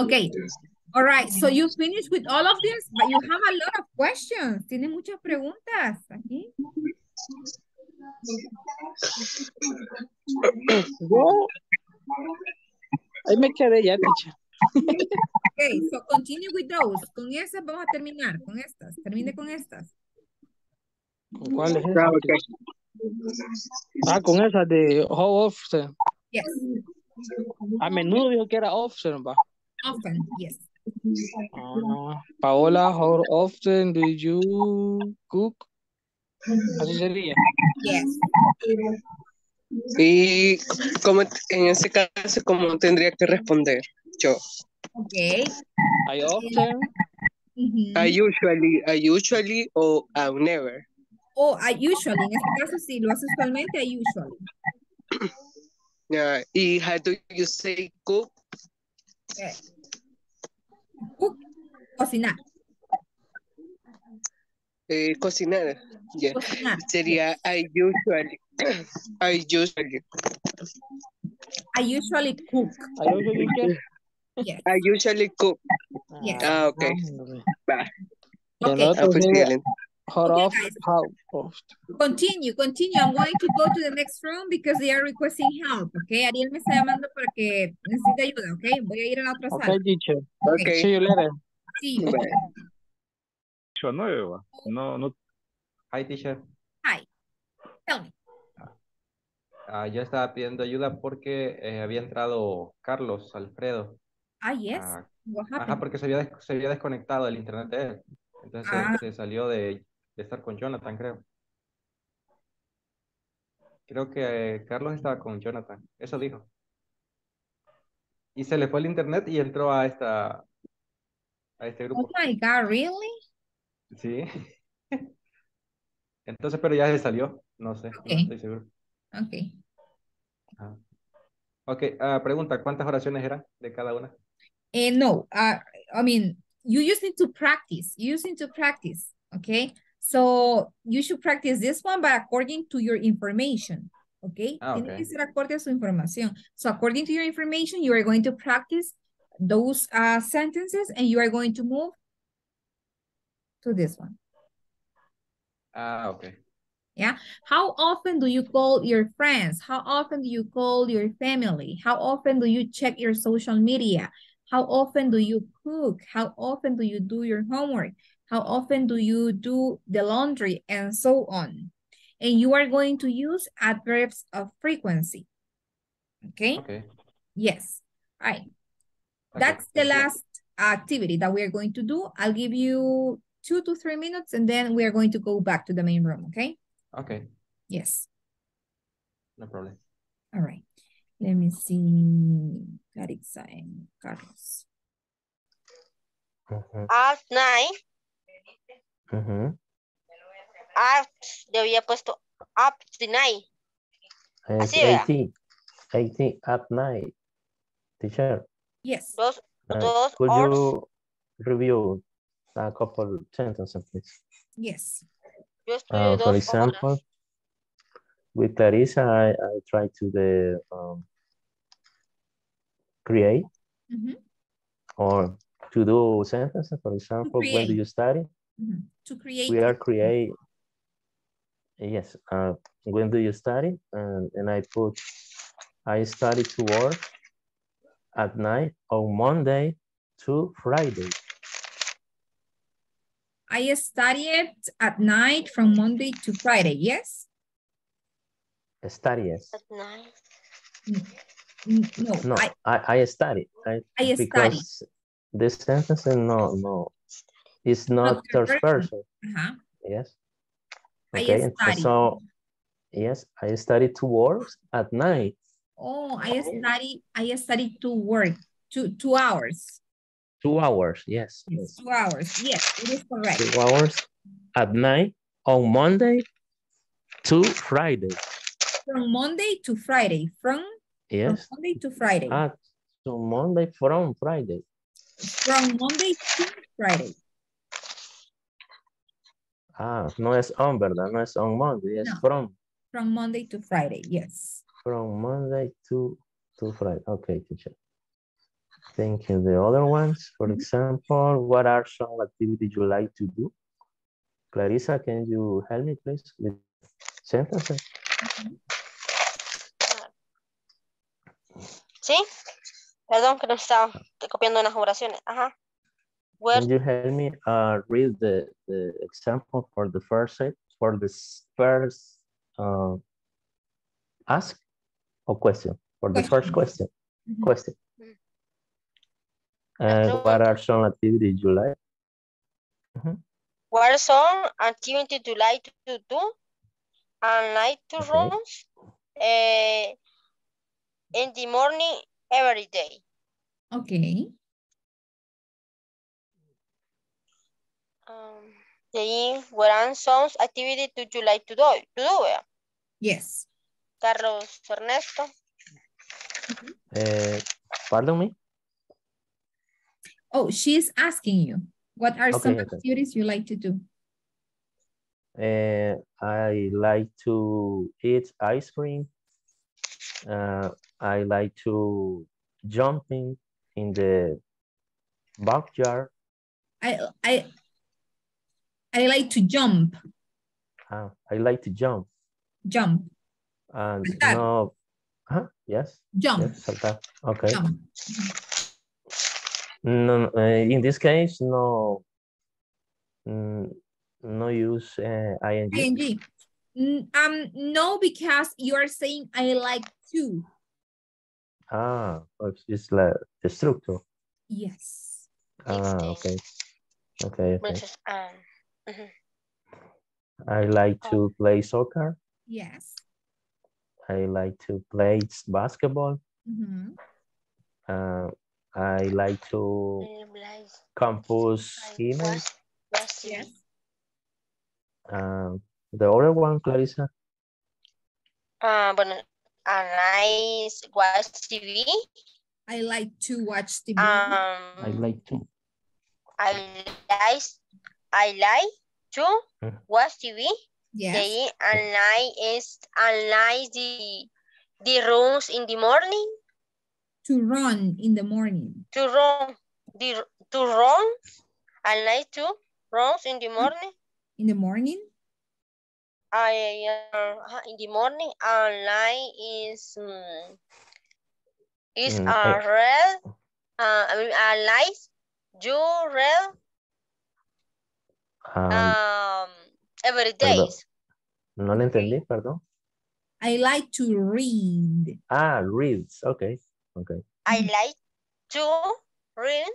Okay. All right. So you finished with all of this, but you have a lot of questions. Tiene muchas preguntas aquí. Yo, ahí me quedé ya, teacher. Okay, so continue with those. Con esas vamos a terminar, con estas. Termine con estas. ¿Con cuál es esa? Ah, con esa de how often. Yes. A menudo dijo que era often, va. Often, yes. Ah, Paola, how often do you cook? Así sería. Yes. Y como en ese caso, ¿cómo tendría que responder yo? Okay. I often. I usually, I usually o I never. O I usually, en este caso sí, lo hace usualmente, I usually. Yeah. Y how do you say cook? Okay. Cocinar. Eh, cocinar. Yeah. Cocinar, Sería I usually. I usually. I usually cook. I usually? Yes. I usually cook. Yes. Ah, okay. Va. Y el Okay. Ah, pues Okay, how often. Continue, continue. I'm going to go to the next room because they are requesting help, okay? Ariel me está llamando para que necesita ayuda, okay? Voy a ir a la otra sala. Okay, teacher. Okay. See you later. See you. Ocho, nueve, va. No, no. Hi, teacher. Hi. Tell me. Ah, yo estaba pidiendo ayuda porque eh, había entrado Carlos Alfredo. Ah, yes. Ah, What Ajá, porque se había, se había desconectado el internet de él. Entonces se- Ah. se, salió de, de estar con Jonathan, creo. Creo que eh, Carlos estaba con Jonathan. Eso dijo. Y se le fue el internet y entró a esta a este Oh my God, really? Sí. Entonces, pero ya se salió. No sé, no Ok. estoy seguro. Okay. Ajá. Ok, ah, pregunta, ¿cuántas oraciones eran de cada una? Eh, no, uh, I mean, you just need to practice. You just need to practice, okay? So you should practice this one, but according to your information, okay? Ah, Tiene okay. que ser acorde a su información. So according to your information, you are going to practice those uh, sentences and you are going to move to this one. Ah, ok. Yeah. How often do you call your friends? How often do you call your family? How often do you check your social media? How often do you cook? How often do you do your homework? How often do you do the laundry and so on? And you are going to use adverbs of frequency. Okay? Ok. Yes. All right. Ok, That's the last activity that we are going to do. I'll give you two to three minutes and then we are going to go back to the main room, okay? Ok, Yes. no problem. All right. Let me see. Caritza and Carlos. At night, Ujú. at, yo había puesto up tonight. Es Así, ¿verdad? 18, 18 at night. Teacher, Yes. Dos, uh, dos could hours. you review a couple sentences, please? Yes. Yo Uh, for example, horas. with Clarissa, I, I try to the um, create Mhm, or to do sentences. For example, when do you study? mhm. To create. We are create. Yes. Uh, when do you study? And and I put, I study to work at night on Monday to Friday. I studied at night from Monday to Friday. Yes? Studies. At night. No, No, I, I, I study. I, I study. because this sentence is no, no, it's Not not third third person. person. uh-huh. Yes. Okay. and study. So, yes, I studied to work at night. Oh, I study, I study to work two, two hours. two hours, yes. It's two hours. Yes, it is correct. Two hours at night on Monday to Friday. From Monday to Friday. From, from Yes. Monday to Friday. Ah, so Monday from Friday. From Monday to Friday. Ah, no es on, ¿verdad? No es on Monday, es No. from. From Monday to Friday. Yes. From Monday to, to Friday. Okay, teacher. Thank you. The other ones, for example, what are some activities you like to do? Clarissa, can you help me, please, with sentences? ¿Sí? Perdón que no estaba copiando unas oraciones. Ajá. Where, Can you help me uh, read the, the example for the first set, for the first uh, ask or question? For the first question, question. And what are some activities you like? what are some activities you like to do? I like to Okay. run eh, in the morning every day. Okay. Um, de ahí, what are some activities do you like to do? To do vea? Yes. Carlos Ernesto. Uh, pardon me? Oh, she's asking you. What are some Okay, okay. activities you like to do? Uh, I like to eat ice cream. Uh, I like to jumping in the backyard. I I I like to jump. Uh, I like to jump. Jump. And Saltar. no, huh? Yes. Jump. Yes, saltar. Okay. Jump. No, no, uh, in this case, no, mm, no use uh, ing. ing. Mm, Um, no, because you are saying I like to. Ah, it's- it's like the structure. Yes. Ah, okay. Okay, okay. Princess Anne. Mhm. I like to play soccer. Yes. I like to play s- basketball. Mhm. Uh, I like to compose emails. Yes. Um, the other one, Clarissa. Ah, bueno, a nice watch TV. I like to watch TV. Um, I like to. I like, I like to Mm. watch TV. Yes. De ahí, I is, I like the, the rooms in the morning. To run in the morning. To run, the, to run. I to run in the morning. In the morning? I, uh, in the morning, I is, mm, is Mm, a eh. red, uh, I mean, I like you red, Um, um, every days. No le entendí, perdón. I like to read. Ah, reads. Okay, okay. I like to read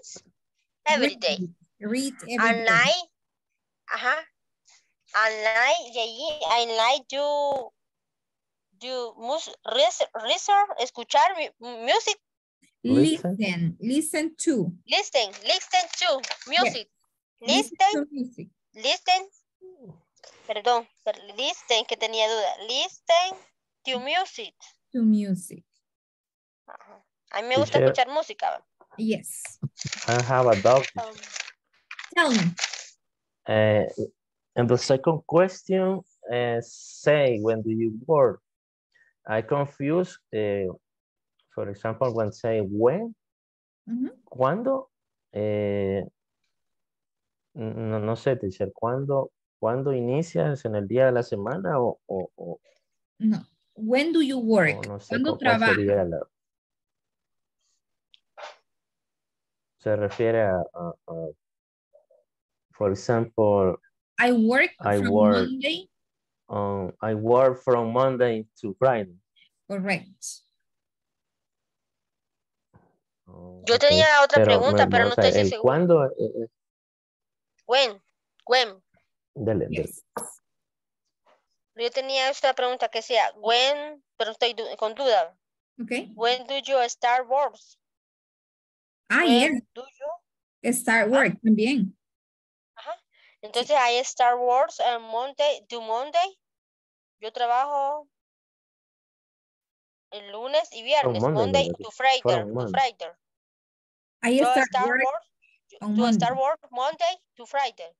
every day. Read every I day. like, I like, de ahí, I like to, do mus- res- research, escuchar music, Listen. Listen. Listen to. listen, listen to music, Listen listen, to music. listen, perdón, per- listen, que tenía duda, listen to music. To music. Ajá. A mí me gusta Teacher. escuchar música. Yes. I have a doubt. Um, Tell me. Uh, and the second question, uh, say, when do you work? I confuse, uh, for example, when say when, Ujú. ¿cuándo? Eh, no, no sé, teacher, ¿cuándo, ¿cuándo inicias en el día de la semana o, o, o- No. When do you work? no sé ¿Cuándo trabajas? la... Se refiere a, a- a, for example, I work I from work. Monday. um, I work from Monday to Friday. Correct. Oh, Yo tenía otra pregunta, pero o no sea, estoy el segura. ¿Cuándo? eh, eh, When, when. Dele, dele. Yes. Yo tenía esta pregunta que sea when, pero estoy du- con duda. Okay. When do you start work? Ah, yes. do you Start work también. Entonces hay Star Wars en Monday, to Monday. Yo trabajo el lunes y viernes, Monday, to Friday, to. Friday. Yo start Star work Wars, on yo Monday. Star Wars Monday to Friday.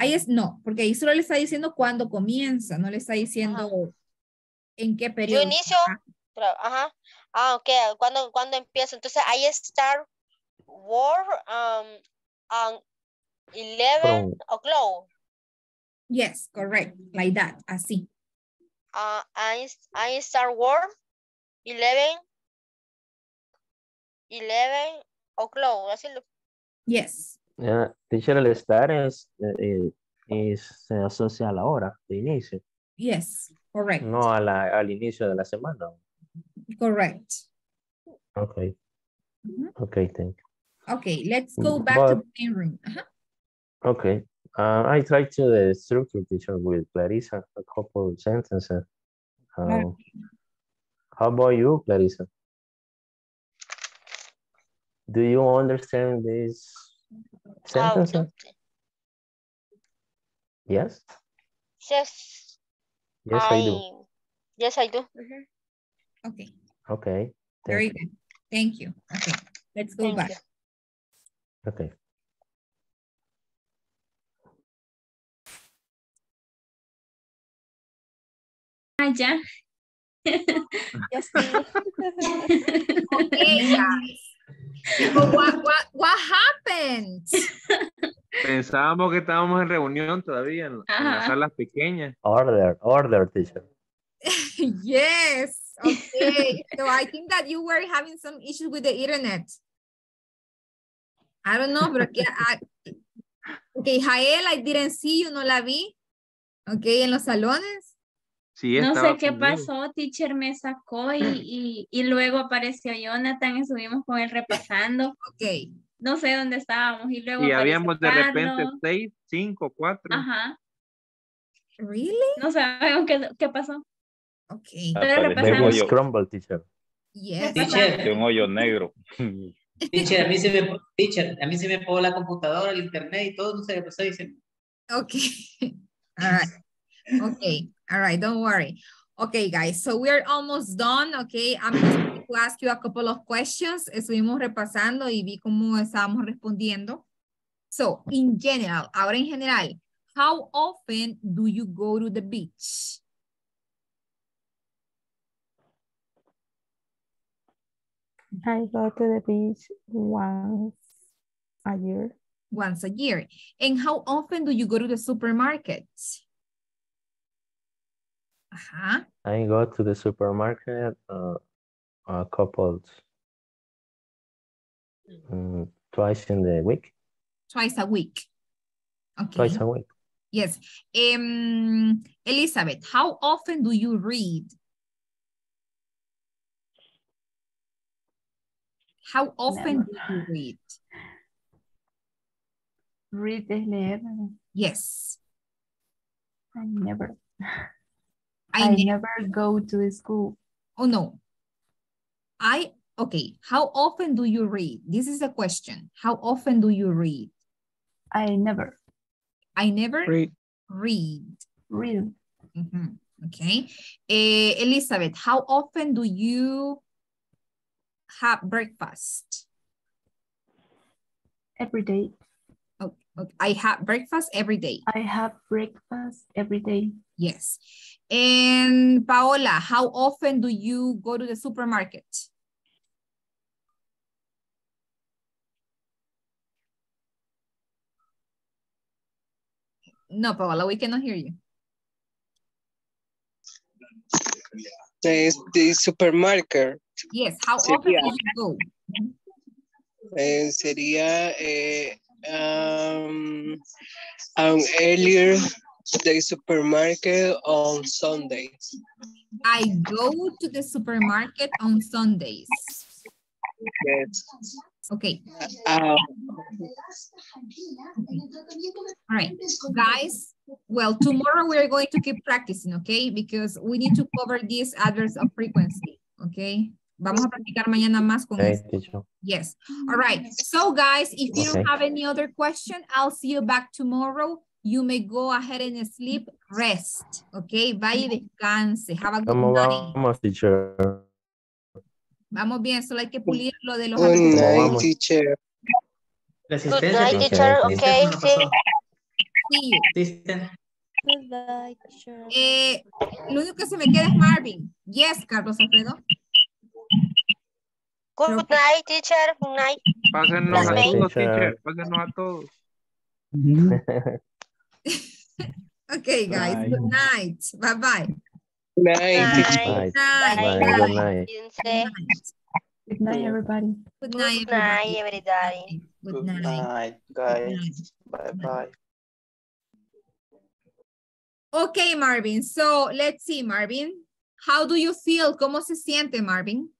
Ahí es, no, porque ahí solo le está diciendo cuándo comienza, no le está diciendo en qué Yo periodo. inicio, tra- ajá, ah, ok, cuando, cuando empiezo. Entonces hay Star Wars um, um, 11 From- o'clock. Yes, correct, like that, así. Uh, I, I Star Wars 11, 11 o'clock. Así lo, Yes, Yeah, teacher, el estar es, eh, es, se asocia a la hora de inicio, yes, correct, no a la, al inicio de la semana. correct. Okay. Mhm. Okay, thank you. Okay, let's go back to the main room. Ajá. Okay. Uh, I tried to the structure teacher with Clarissa, a couple of sentences. Um, how about you, Clarissa? Do you understand this Sentence? Yes? yes, Yes, I do. Yes, I do. Mhm. Okay, Okay. very you. good. Thank you. Okay, let's go Thank back. you. Okay. Ah, ya. Okay, guys. What, what, what happened? Pensábamos que estábamos en reunión todavía en, en las salas pequeñas. Order, order, teacher. yes, okay. so I think that you were having some issues with the internet. I don't know, pero aquí, ah, okay, Jael, I didn't see you, no la vi. Okay, en los salones. Sí, No sé qué conmigo. pasó, teacher me sacó y, y, y luego apareció Jonathan y subimos con él repasando. Ok. No sé dónde estábamos y luego Y habíamos de repente Carlos. seis, cinco, cuatro. Ajá. Really? No sabemos qué, qué pasó. Okay. Pero Apareció un repasamos. hoyo, Crumble, teacher. Yes. apareció un hoyo negro. Teacher, a mí se me, teacher, a mí se me apagó la computadora, el internet y todo, no sé qué pasó. Dice, Okay. All right. Okay. All right. Don't worry. Okay, guys. So we're almost done. Okay. I'm just going to ask you a couple of questions. Estuvimos repasando y vi cómo estábamos respondiendo. So, in general, ahora en general, how often do you go to the beach? I go to the beach once a year. Once a year. And how often do you go to the supermarket? Ajá. I go to the supermarket uh, a couple, mm, twice in the week, Twice a week. Okay. twice a week. Yes. Um, Elizabeth, how often do you read? How often do you read? Read es leer. Yes. I never. I I, ne- never go to school. Oh, no. I, okay. How often do you read? This is a question. How often do you read? I never I never Read. read. read. Mhm. Okay. Eh, Elizabeth, how often do you have breakfast? Every day. Oh, okay. I have breakfast every day. I have breakfast every day. Yes. And Paola, how often do you go to the supermarket? No, Paola, we cannot hear you. The, the supermarket Yes, how often do you go? eh, sería eh, um, um, earlier the supermarket on Sundays. I go to the supermarket on Sundays. Yes. Okay, Um, all right, guys. Well, tomorrow we're going to keep practicing, okay? Because we need to cover this adverbs of frequency, okay? vamos a practicar mañana más con Okay, esto. Yes. All right. So guys, if you don't have any other question, I'll see you back tomorrow. You may go ahead and sleep, rest. Okay. Vaya y descanse. Have a good ¿Cómo night. vamos, teacher? Vamos bien, solo hay que pulir lo de los Good night, vamos? teacher. Good night, teacher. ¿Qué sí. teacher. Eh, lo único que se me queda es Marvin. Yes, Carlos Alfredo. Good night, teacher. Good night. Pásenos a todos, Teacher. teacher. Pásenos a todos. Okay, guys. Bye. Good night. Bye-bye. Night, teacher. Bye. Night. Bye. Bye. Good night. Good night, everybody. Good night, Good night, everybody. everybody. Good Good night. night, guys. Bye bye. Okay, Marvin. So let's see, Marvin. How do you feel? ¿Cómo se siente, Marvin?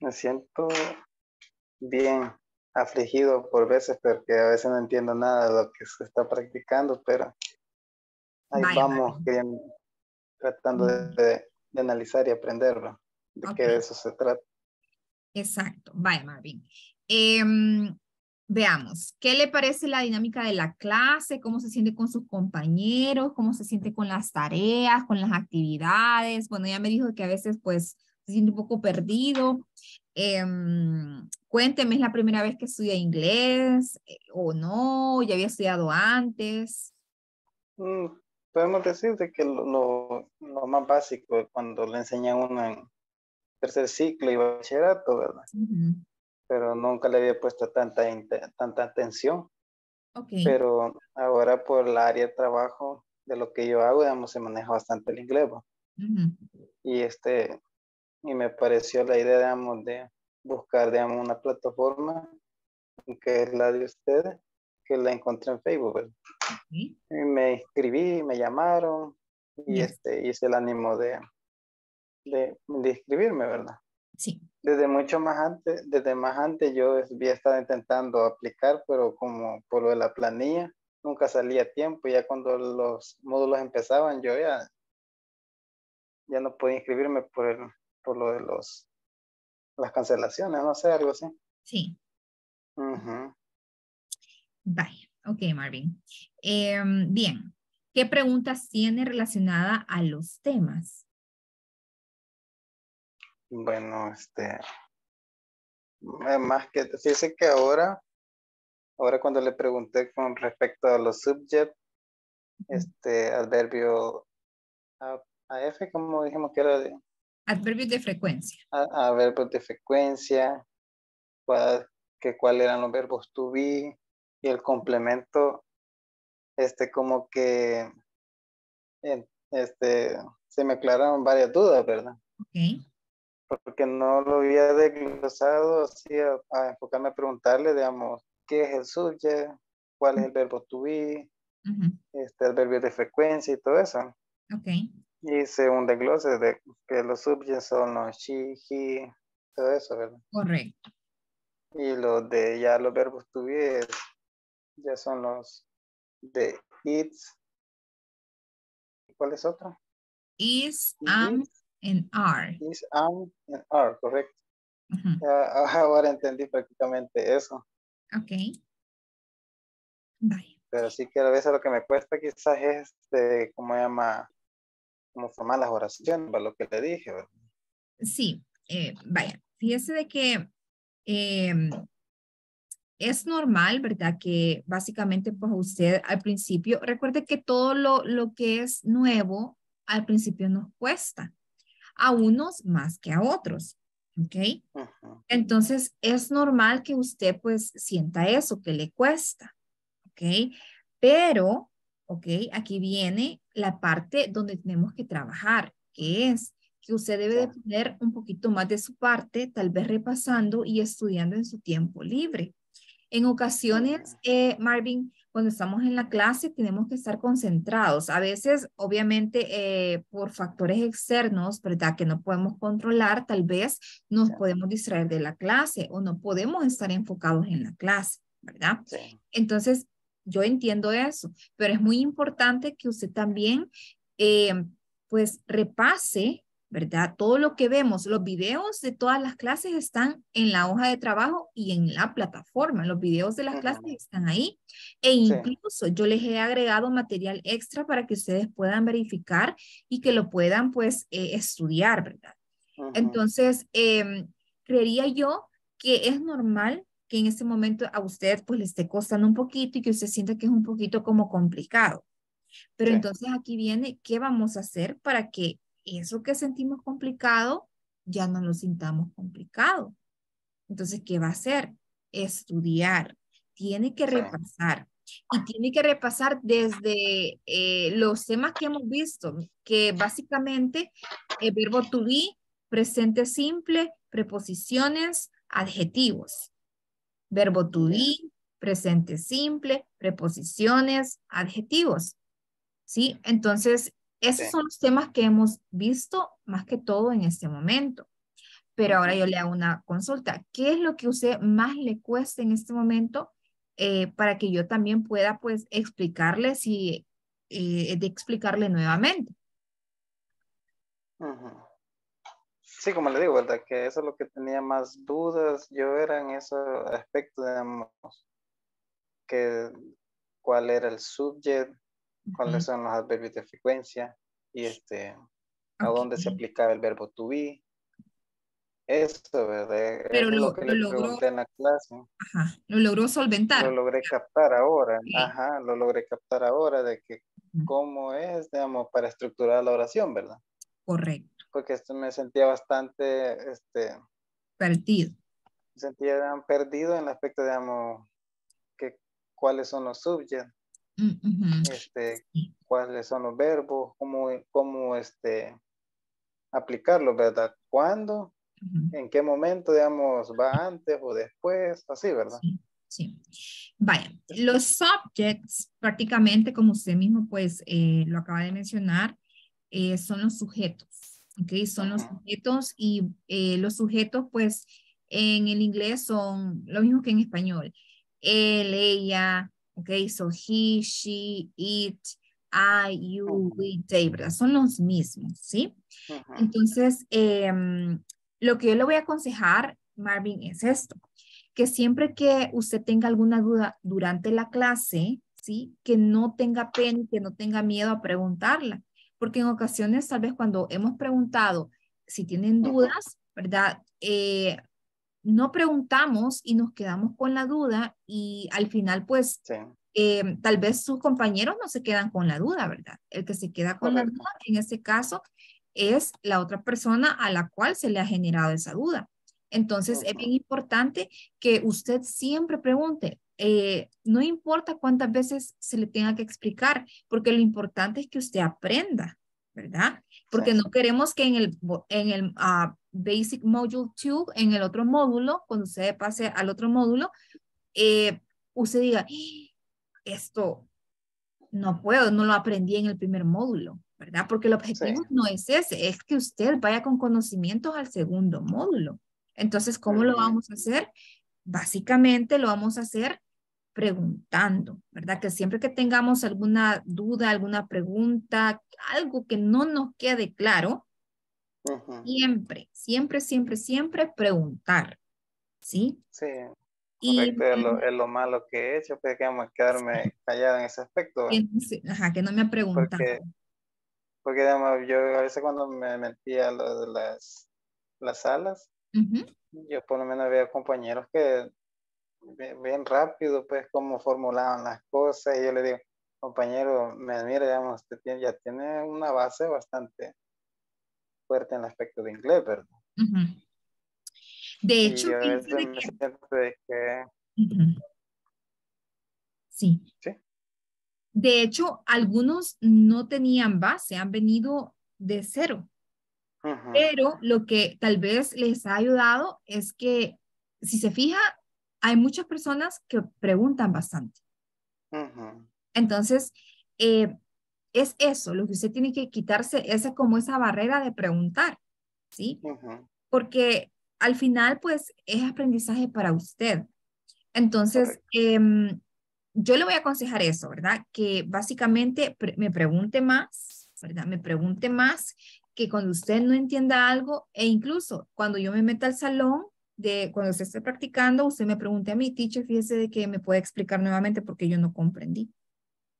Me siento bien afligido por veces porque a veces no entiendo nada de lo que se está practicando, pero ahí Vaya, vamos queriendo- tratando de, de- analizar y aprenderlo, de Ok. que de eso se trata. Exacto. Vaya, Marvin. Em, veamos, ¿qué le parece la dinámica de la clase? ¿Cómo se siente con sus compañeros? ¿Cómo se siente con las tareas, con las actividades? Bueno, ya me dijo que a veces pues se siente un poco perdido. Em, cuénteme, ¿es la primera vez que estudia inglés eh, o no? ¿Ya había estudiado antes? Mm, podemos decir de que lo, lo- lo más básico cuando le enseñan a uno en tercer ciclo y bachillerato, ¿verdad? Ujú, Pero nunca le había puesto tanta, tanta atención. Ok. Pero ahora por el área de trabajo de lo que yo hago, digamos, se maneja bastante el inglés. ¿va? Ujú, Y este, y me pareció la idea, digamos, de buscar, digamos, una plataforma que es la de ustedes, que la encontré en Facebook. ¿verdad? ok. Y me inscribí, me llamaron y Yes. este, hice el ánimo de, de, de inscribirme, ¿verdad? Sí. Desde mucho más antes, desde más antes yo había estado intentando aplicar, pero como por lo de la planilla, nunca salía a tiempo. Ya cuando los módulos empezaban, yo ya, ya no podía inscribirme por, el, por lo de los, las cancelaciones, no sé, algo así. Sí. Ujú. Vaya, ok, Marvin. Em, bien, ¿qué preguntas tiene relacionada a los temas? Bueno, este, más que, fíjese que ahora, ahora cuando le pregunté con respecto a los subjects, este, adverbio a, AF, como dijimos que era de, Adverbios de frecuencia. a, a verbos de frecuencia, cuál, que cuáles eran los verbos to be y el complemento, este, como que, este, se me aclararon varias dudas, ¿verdad? Ok. Porque no lo había desglosado así a, a enfocarme a preguntarle, digamos, qué es el subject, cuál es el verbo to be, Ujú, este, el verbio de frecuencia y todo eso. Ok. Hice un desglose de que los subjects son los she, he, todo eso, ¿verdad? Correcto. Y los de ya los verbos to be es- ya son los de it's. ¿Cuál es otro? Is, am, and are. Is, am, and are, correcto. Ya, ahora entendí prácticamente eso. Ok. Vaya. Pero sí que a veces lo que me cuesta quizás es, este, ¿cómo se llama? Como formar las oraciones, para lo que le dije, ¿verdad? Sí, eh, vaya, fíjese de que em, es normal, ¿verdad? Que básicamente, pues usted al principio, recuerde que todo lo, lo que es nuevo al principio nos cuesta, a unos más que a otros, ¿ok? Entonces es normal que usted pues sienta eso, que le cuesta, ¿ok? Pero, ¿ok? Aquí viene la parte donde tenemos que trabajar, que es que usted debe de poner un poquito más de su parte, tal vez repasando y estudiando en su tiempo libre. En ocasiones, eh, Marvin, cuando estamos en la clase tenemos que estar concentrados. A veces, obviamente, eh, por factores externos, ¿verdad? Que no podemos controlar, tal vez nos podemos distraer de la clase o no podemos estar enfocados en la clase, ¿verdad? Sí. Entonces, yo entiendo eso, pero es muy importante que usted también, eh, pues, repase, ¿verdad? Todo lo que vemos, los videos de todas las clases están en la hoja de trabajo y en la plataforma. Los videos de las clases están ahí. E incluso yo les he agregado material extra para que ustedes puedan verificar y que lo puedan pues eh, estudiar, ¿verdad? Entonces, em, creería yo que es normal que en este momento a usted pues le esté costando un poquito y que usted sienta que es un poquito como complicado. Pero entonces aquí viene, ¿qué vamos a hacer para que eso que sentimos complicado ya no lo sintamos complicado? Entonces, ¿qué va a hacer? Estudiar. Tiene que repasar. Y tiene que repasar desde eh, los temas que hemos visto, que básicamente el verbo to be, presente simple, preposiciones, adjetivos. Verbo to be, presente simple, preposiciones, adjetivos. ¿sí? Entonces, esos son los temas que hemos visto más que todo en este momento. Pero ahora yo le hago una consulta. ¿Qué es lo que a usted más le cuesta en este momento eh, para que yo también pueda, pues, explicarle si, eh, de explicarle nuevamente? Sí, como le digo, ¿verdad? Que eso es lo que tenía más dudas. Yo era en ese aspecto, digamos, que cuál era el subject, cuáles son los adverbios de frecuencia y este, a dónde se aplicaba el verbo to be. Eso, ¿verdad? Pero es lo, lo que lo le logró, pregunté en la clase. ajá, lo logró solventar. Lo logré captar ahora. Ajá, lo logré captar ahora de que cómo es, digamos, para estructurar la oración, ¿verdad? Correcto, Porque esto me sentía bastante, este, perdido. me sentía perdido en el aspecto, digamos, que cuáles son los subjects, Mm, este, cuáles son los verbos, cómo, cómo este, aplicarlos, ¿verdad? ¿Cuándo? ¿En qué momento, digamos, va antes o después? Así, ¿verdad? Sí. Vaya, los subjects prácticamente, como usted mismo pues eh, lo acaba de mencionar, eh, son los sujetos, ¿ok? Son los sujetos y eh, los sujetos pues en el inglés son lo mismo que en español. Él, ella, ¿ok? So he, she, it, I, you, we, they, ¿verdad? Son los mismos, ¿sí? Entonces, em, lo que yo le voy a aconsejar, Marvin, es esto, que siempre que usted tenga alguna duda durante la clase, ¿sí? Que no tenga pena y que no tenga miedo a preguntarla, porque en ocasiones, tal vez cuando hemos preguntado si tienen dudas, ¿verdad? Eh, no preguntamos y nos quedamos con la duda y al final, pues, eh, tal vez sus compañeros no se quedan con la duda, ¿verdad? El que se queda con la duda, en este caso, es la otra persona a la cual se le ha generado esa duda. Entonces, es bien importante que usted siempre pregunte, eh, no importa cuántas veces se le tenga que explicar, porque lo importante es que usted aprenda, ¿verdad? Porque no queremos que en el, en el ah, Basic Module 2, en el otro módulo, cuando usted pase al otro módulo, eh, usted diga, "Ah, esto no puedo, no lo aprendí en el primer módulo, ¿verdad? Porque el objetivo no es ese, es que usted vaya con conocimientos al segundo módulo. Entonces, ¿cómo lo vamos a hacer? Básicamente lo vamos a hacer preguntando, ¿verdad? Que siempre que tengamos alguna duda, alguna pregunta, algo que no nos quede claro, siempre, siempre, siempre, siempre preguntar, ¿sí? Sí, Y correcto, es, lo, es lo malo que he hecho, pues que vamos a quedarme callado en ese aspecto. ajá, que no me ha preguntado. Porque, porque digamos, yo a veces cuando me metía lo de las, las salas, Ujú. yo por lo menos había compañeros que bien, bien rápido, pues, cómo formulaban las cosas, y yo le digo, compañero, me admira, digamos, usted tiene- ya tiene una base bastante fuerte en el aspecto de inglés, ¿verdad? Ujú. De Y hecho, yo de que- de que, Ujú. Sí. Sí. De hecho, algunos no tenían base, han venido de cero. ujú, Pero lo que tal vez les ha ayudado es que, si se fija, hay muchas personas que preguntan bastante. ujú, Entonces, eh, es eso, lo que usted tiene que quitarse, esa como esa barrera de preguntar, ¿sí? ujú. Porque al final, pues, es aprendizaje para usted. Entonces, em, yo le voy a aconsejar eso, ¿verdad? Que básicamente pre- me pregunte más, ¿verdad? Me pregunte más que cuando usted no entienda algo, e incluso cuando yo me meta al salón, de cuando usted esté practicando, usted me pregunte a mi teacher, fíjese de que me puede explicar nuevamente porque yo no comprendí,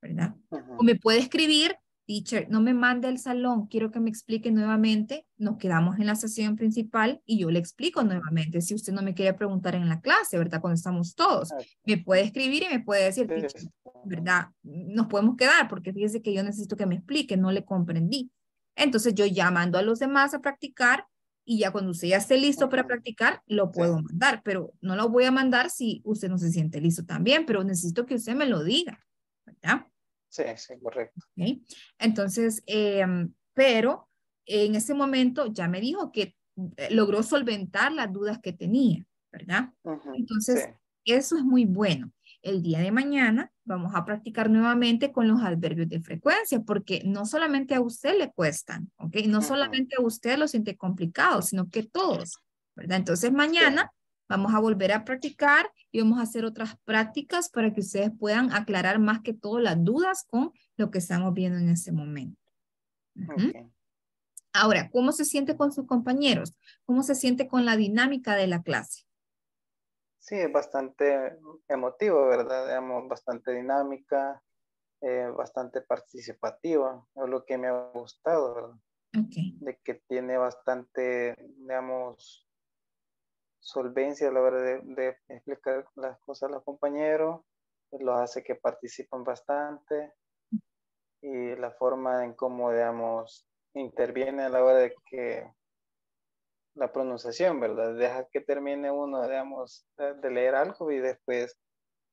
¿verdad? O me puede escribir, teacher, no me mande al salón, quiero que me explique nuevamente, nos quedamos en la sesión principal y yo le explico nuevamente, si usted no me quiere preguntar en la clase, ¿verdad? Cuando estamos todos, me puede escribir y me puede decir, teacher, ¿verdad? Nos podemos quedar porque fíjese que yo necesito que me explique, no le comprendí. Entonces yo ya mando a los demás a practicar y ya cuando usted ya esté listo para practicar, lo puedo mandar, pero no lo voy a mandar si usted no se siente listo también, pero necesito que usted me lo diga, ¿verdad? Sí, sí, correcto. ¿Okay? Entonces, em, pero en ese momento ya me dijo que eh, logró solventar las dudas que tenía, ¿verdad? Entonces, eso es muy bueno. El día de mañana vamos a practicar nuevamente con los adverbios de frecuencia, porque no solamente a usted le cuestan, ¿ok? No solamente a usted lo siente complicado, sino que todos, ¿verdad? Entonces mañana vamos a volver a practicar y vamos a hacer otras prácticas para que ustedes puedan aclarar más que todo las dudas con lo que estamos viendo en este momento. Ahora, ¿cómo se siente con sus compañeros? ¿Cómo se siente con la dinámica de la clase? Sí, es bastante emotivo, ¿verdad? Digamos, bastante dinámica, eh, bastante participativa, es lo que me ha gustado, ¿verdad? De que tiene bastante, digamos, solvencia a la hora de, de explicar las cosas a los compañeros, los hace que participen bastante y la forma en cómo, digamos, interviene a la hora de que la pronunciación, ¿verdad? Deja que termine uno, digamos, de leer algo y después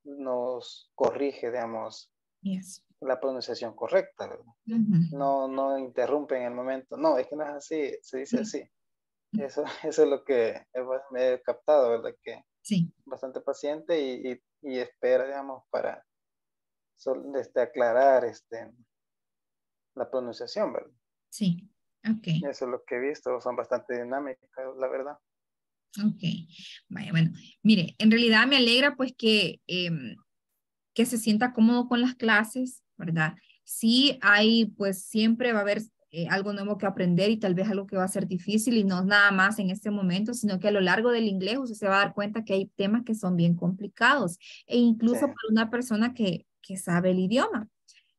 nos corrige, digamos, la pronunciación correcta, ¿verdad? no, no interrumpe en el momento. No, es que no es así, se dice así. Eso, eso es lo que me he captado, ¿verdad? Que sí. bastante paciente y, y, espera, digamos, para este, aclarar este, la pronunciación, ¿verdad? Sí. Okay. Eso es lo que he visto, son bastante dinámicas, la verdad. Ok, vaya, bueno, mire, en realidad me alegra pues que, em, que se sienta cómodo con las clases, ¿verdad? Sí hay, pues siempre va a haber eh, algo nuevo que aprender y tal vez algo que va a ser difícil y no nada más en este momento, sino que a lo largo del inglés usted se va a dar cuenta que hay temas que son bien complicados e incluso para una persona que, que sabe el idioma.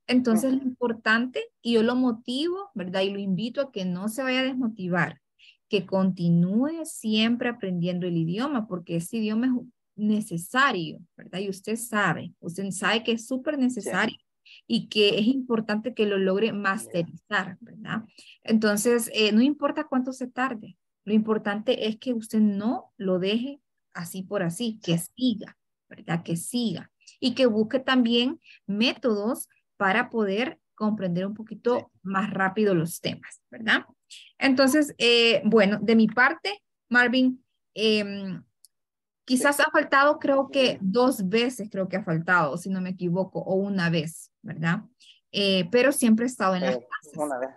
Entonces, lo importante, y yo lo motivo, ¿verdad? Y lo invito a que no se vaya a desmotivar, que continúe siempre aprendiendo el idioma, porque ese idioma es necesario, ¿verdad? Y usted sabe, usted sabe que es súper necesario y que es importante que lo logre masterizar, ¿verdad? Entonces, eh, no importa cuánto se tarde, lo importante es que usted no lo deje así por así, que siga, ¿verdad? Que siga y que busque también métodos para poder comprender un poquito más rápido los temas, ¿verdad? Entonces, eh, bueno, de mi parte, Marvin, em, quizás ha faltado, creo que dos veces, creo que ha faltado, si no me equivoco, o una vez, ¿verdad? Eh, pero siempre he estado en las eh, clases. Una vez.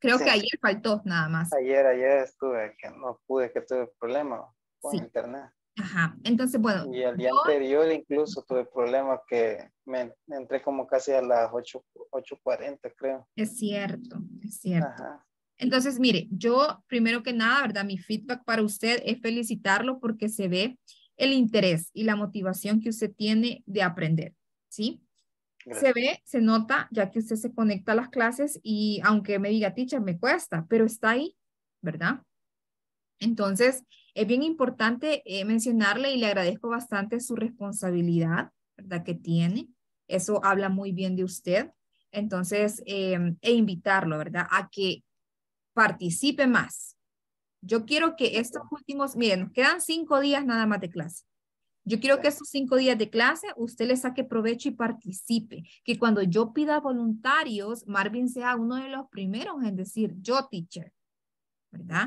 Creo que ayer faltó nada más. Ayer, ayer estuve, que no pude, que tuve problemas con internet. Ajá, entonces bueno. Y el día anterior incluso tuve problemas que me, entré como casi a las 8.40 creo. Es cierto, es cierto. Ajá. Entonces, mire, yo primero que nada, ¿verdad? Mi feedback para usted es felicitarlo porque se ve el interés y la motivación que usted tiene de aprender, ¿sí? Se ve, se nota, ya que usted se conecta a las clases y aunque me diga, teacher, me cuesta, pero está ahí, ¿verdad? Entonces, es bien importante eh, mencionarle y le agradezco bastante su responsabilidad, ¿verdad? Que tiene. Eso habla muy bien de usted. Entonces, em, e invitarlo, ¿verdad? A que participe más. Yo quiero que estos últimos, miren, quedan cinco días nada más de clase. Yo quiero que estos cinco días de clase usted le saque provecho y participe. Que cuando yo pida voluntarios, Marvin sea uno de los primeros en decir, yo teacher, ¿verdad?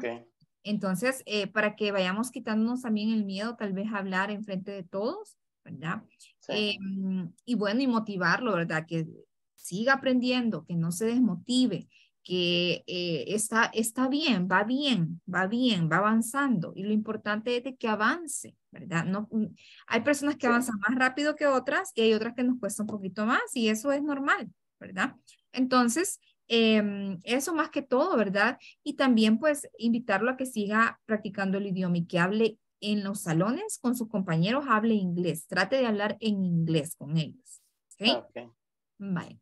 Entonces, eh, para que vayamos quitándonos también el miedo, tal vez hablar en frente de todos, ¿verdad? Em, y bueno, y motivarlo, ¿verdad? Que siga aprendiendo, que no se desmotive, que eh, está, está bien, va bien, va bien, va avanzando. Y lo importante es que avance, ¿verdad? No, mm, hay personas que avanzan más rápido que otras y hay otras que nos cuesta un poquito más y eso es normal, ¿verdad? Entonces, em, eso más que todo, ¿verdad? Y también pues invitarlo a que siga practicando el idioma y que hable en los salones con sus compañeros, hable inglés. Trate de hablar en inglés con ellos. ¿Ok? Ok. Vale.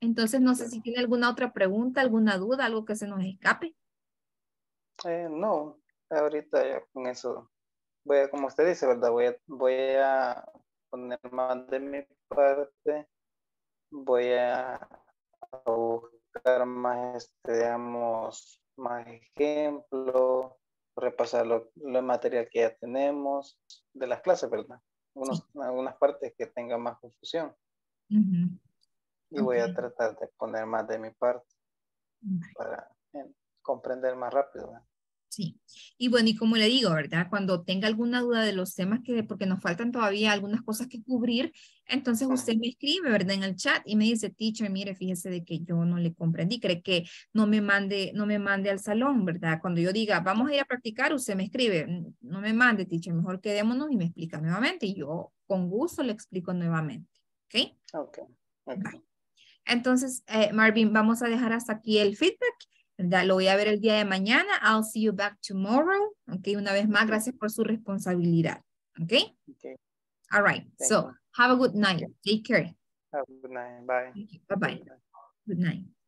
Entonces, no sé si tiene alguna otra pregunta, alguna duda, algo que se nos escape. Eh, no, ahorita ya con eso voy a, como usted dice, ¿verdad? Voy a, voy a poner más de mi parte. Voy a, a buscar más, este, digamos, más ejemplos, repasar lo, lo material que ya tenemos de las clases, ¿verdad? Unos, Algunas partes que tengan más confusión. Y voy a tratar de poner más de mi parte para eh, comprender más rápido. ¿verdad? Sí. Y bueno, y como le digo, ¿verdad? Cuando tenga alguna duda de los temas que, porque nos faltan todavía algunas cosas que cubrir, entonces usted me escribe, ¿verdad? En el chat y me dice, teacher, mire, fíjese de que yo no le comprendí, cree que no me mande, no me mande al salón, ¿verdad? Cuando yo diga, vamos a ir a practicar, usted me escribe, "Mm, no me mande, teacher, mejor quedémonos y me explica nuevamente. Y yo con gusto le explico nuevamente, ¿ok? Ok. ok. Entonces, eh, Marvin, vamos a dejar hasta aquí el feedback. ¿Verdad? Lo voy a ver el día de mañana. I'll see you back tomorrow. Ok, una vez más, gracias por su responsabilidad. Ok. Okay. All right. Thank So, have a good night. Take care. Have a good night. Bye. Bye bye. Good night.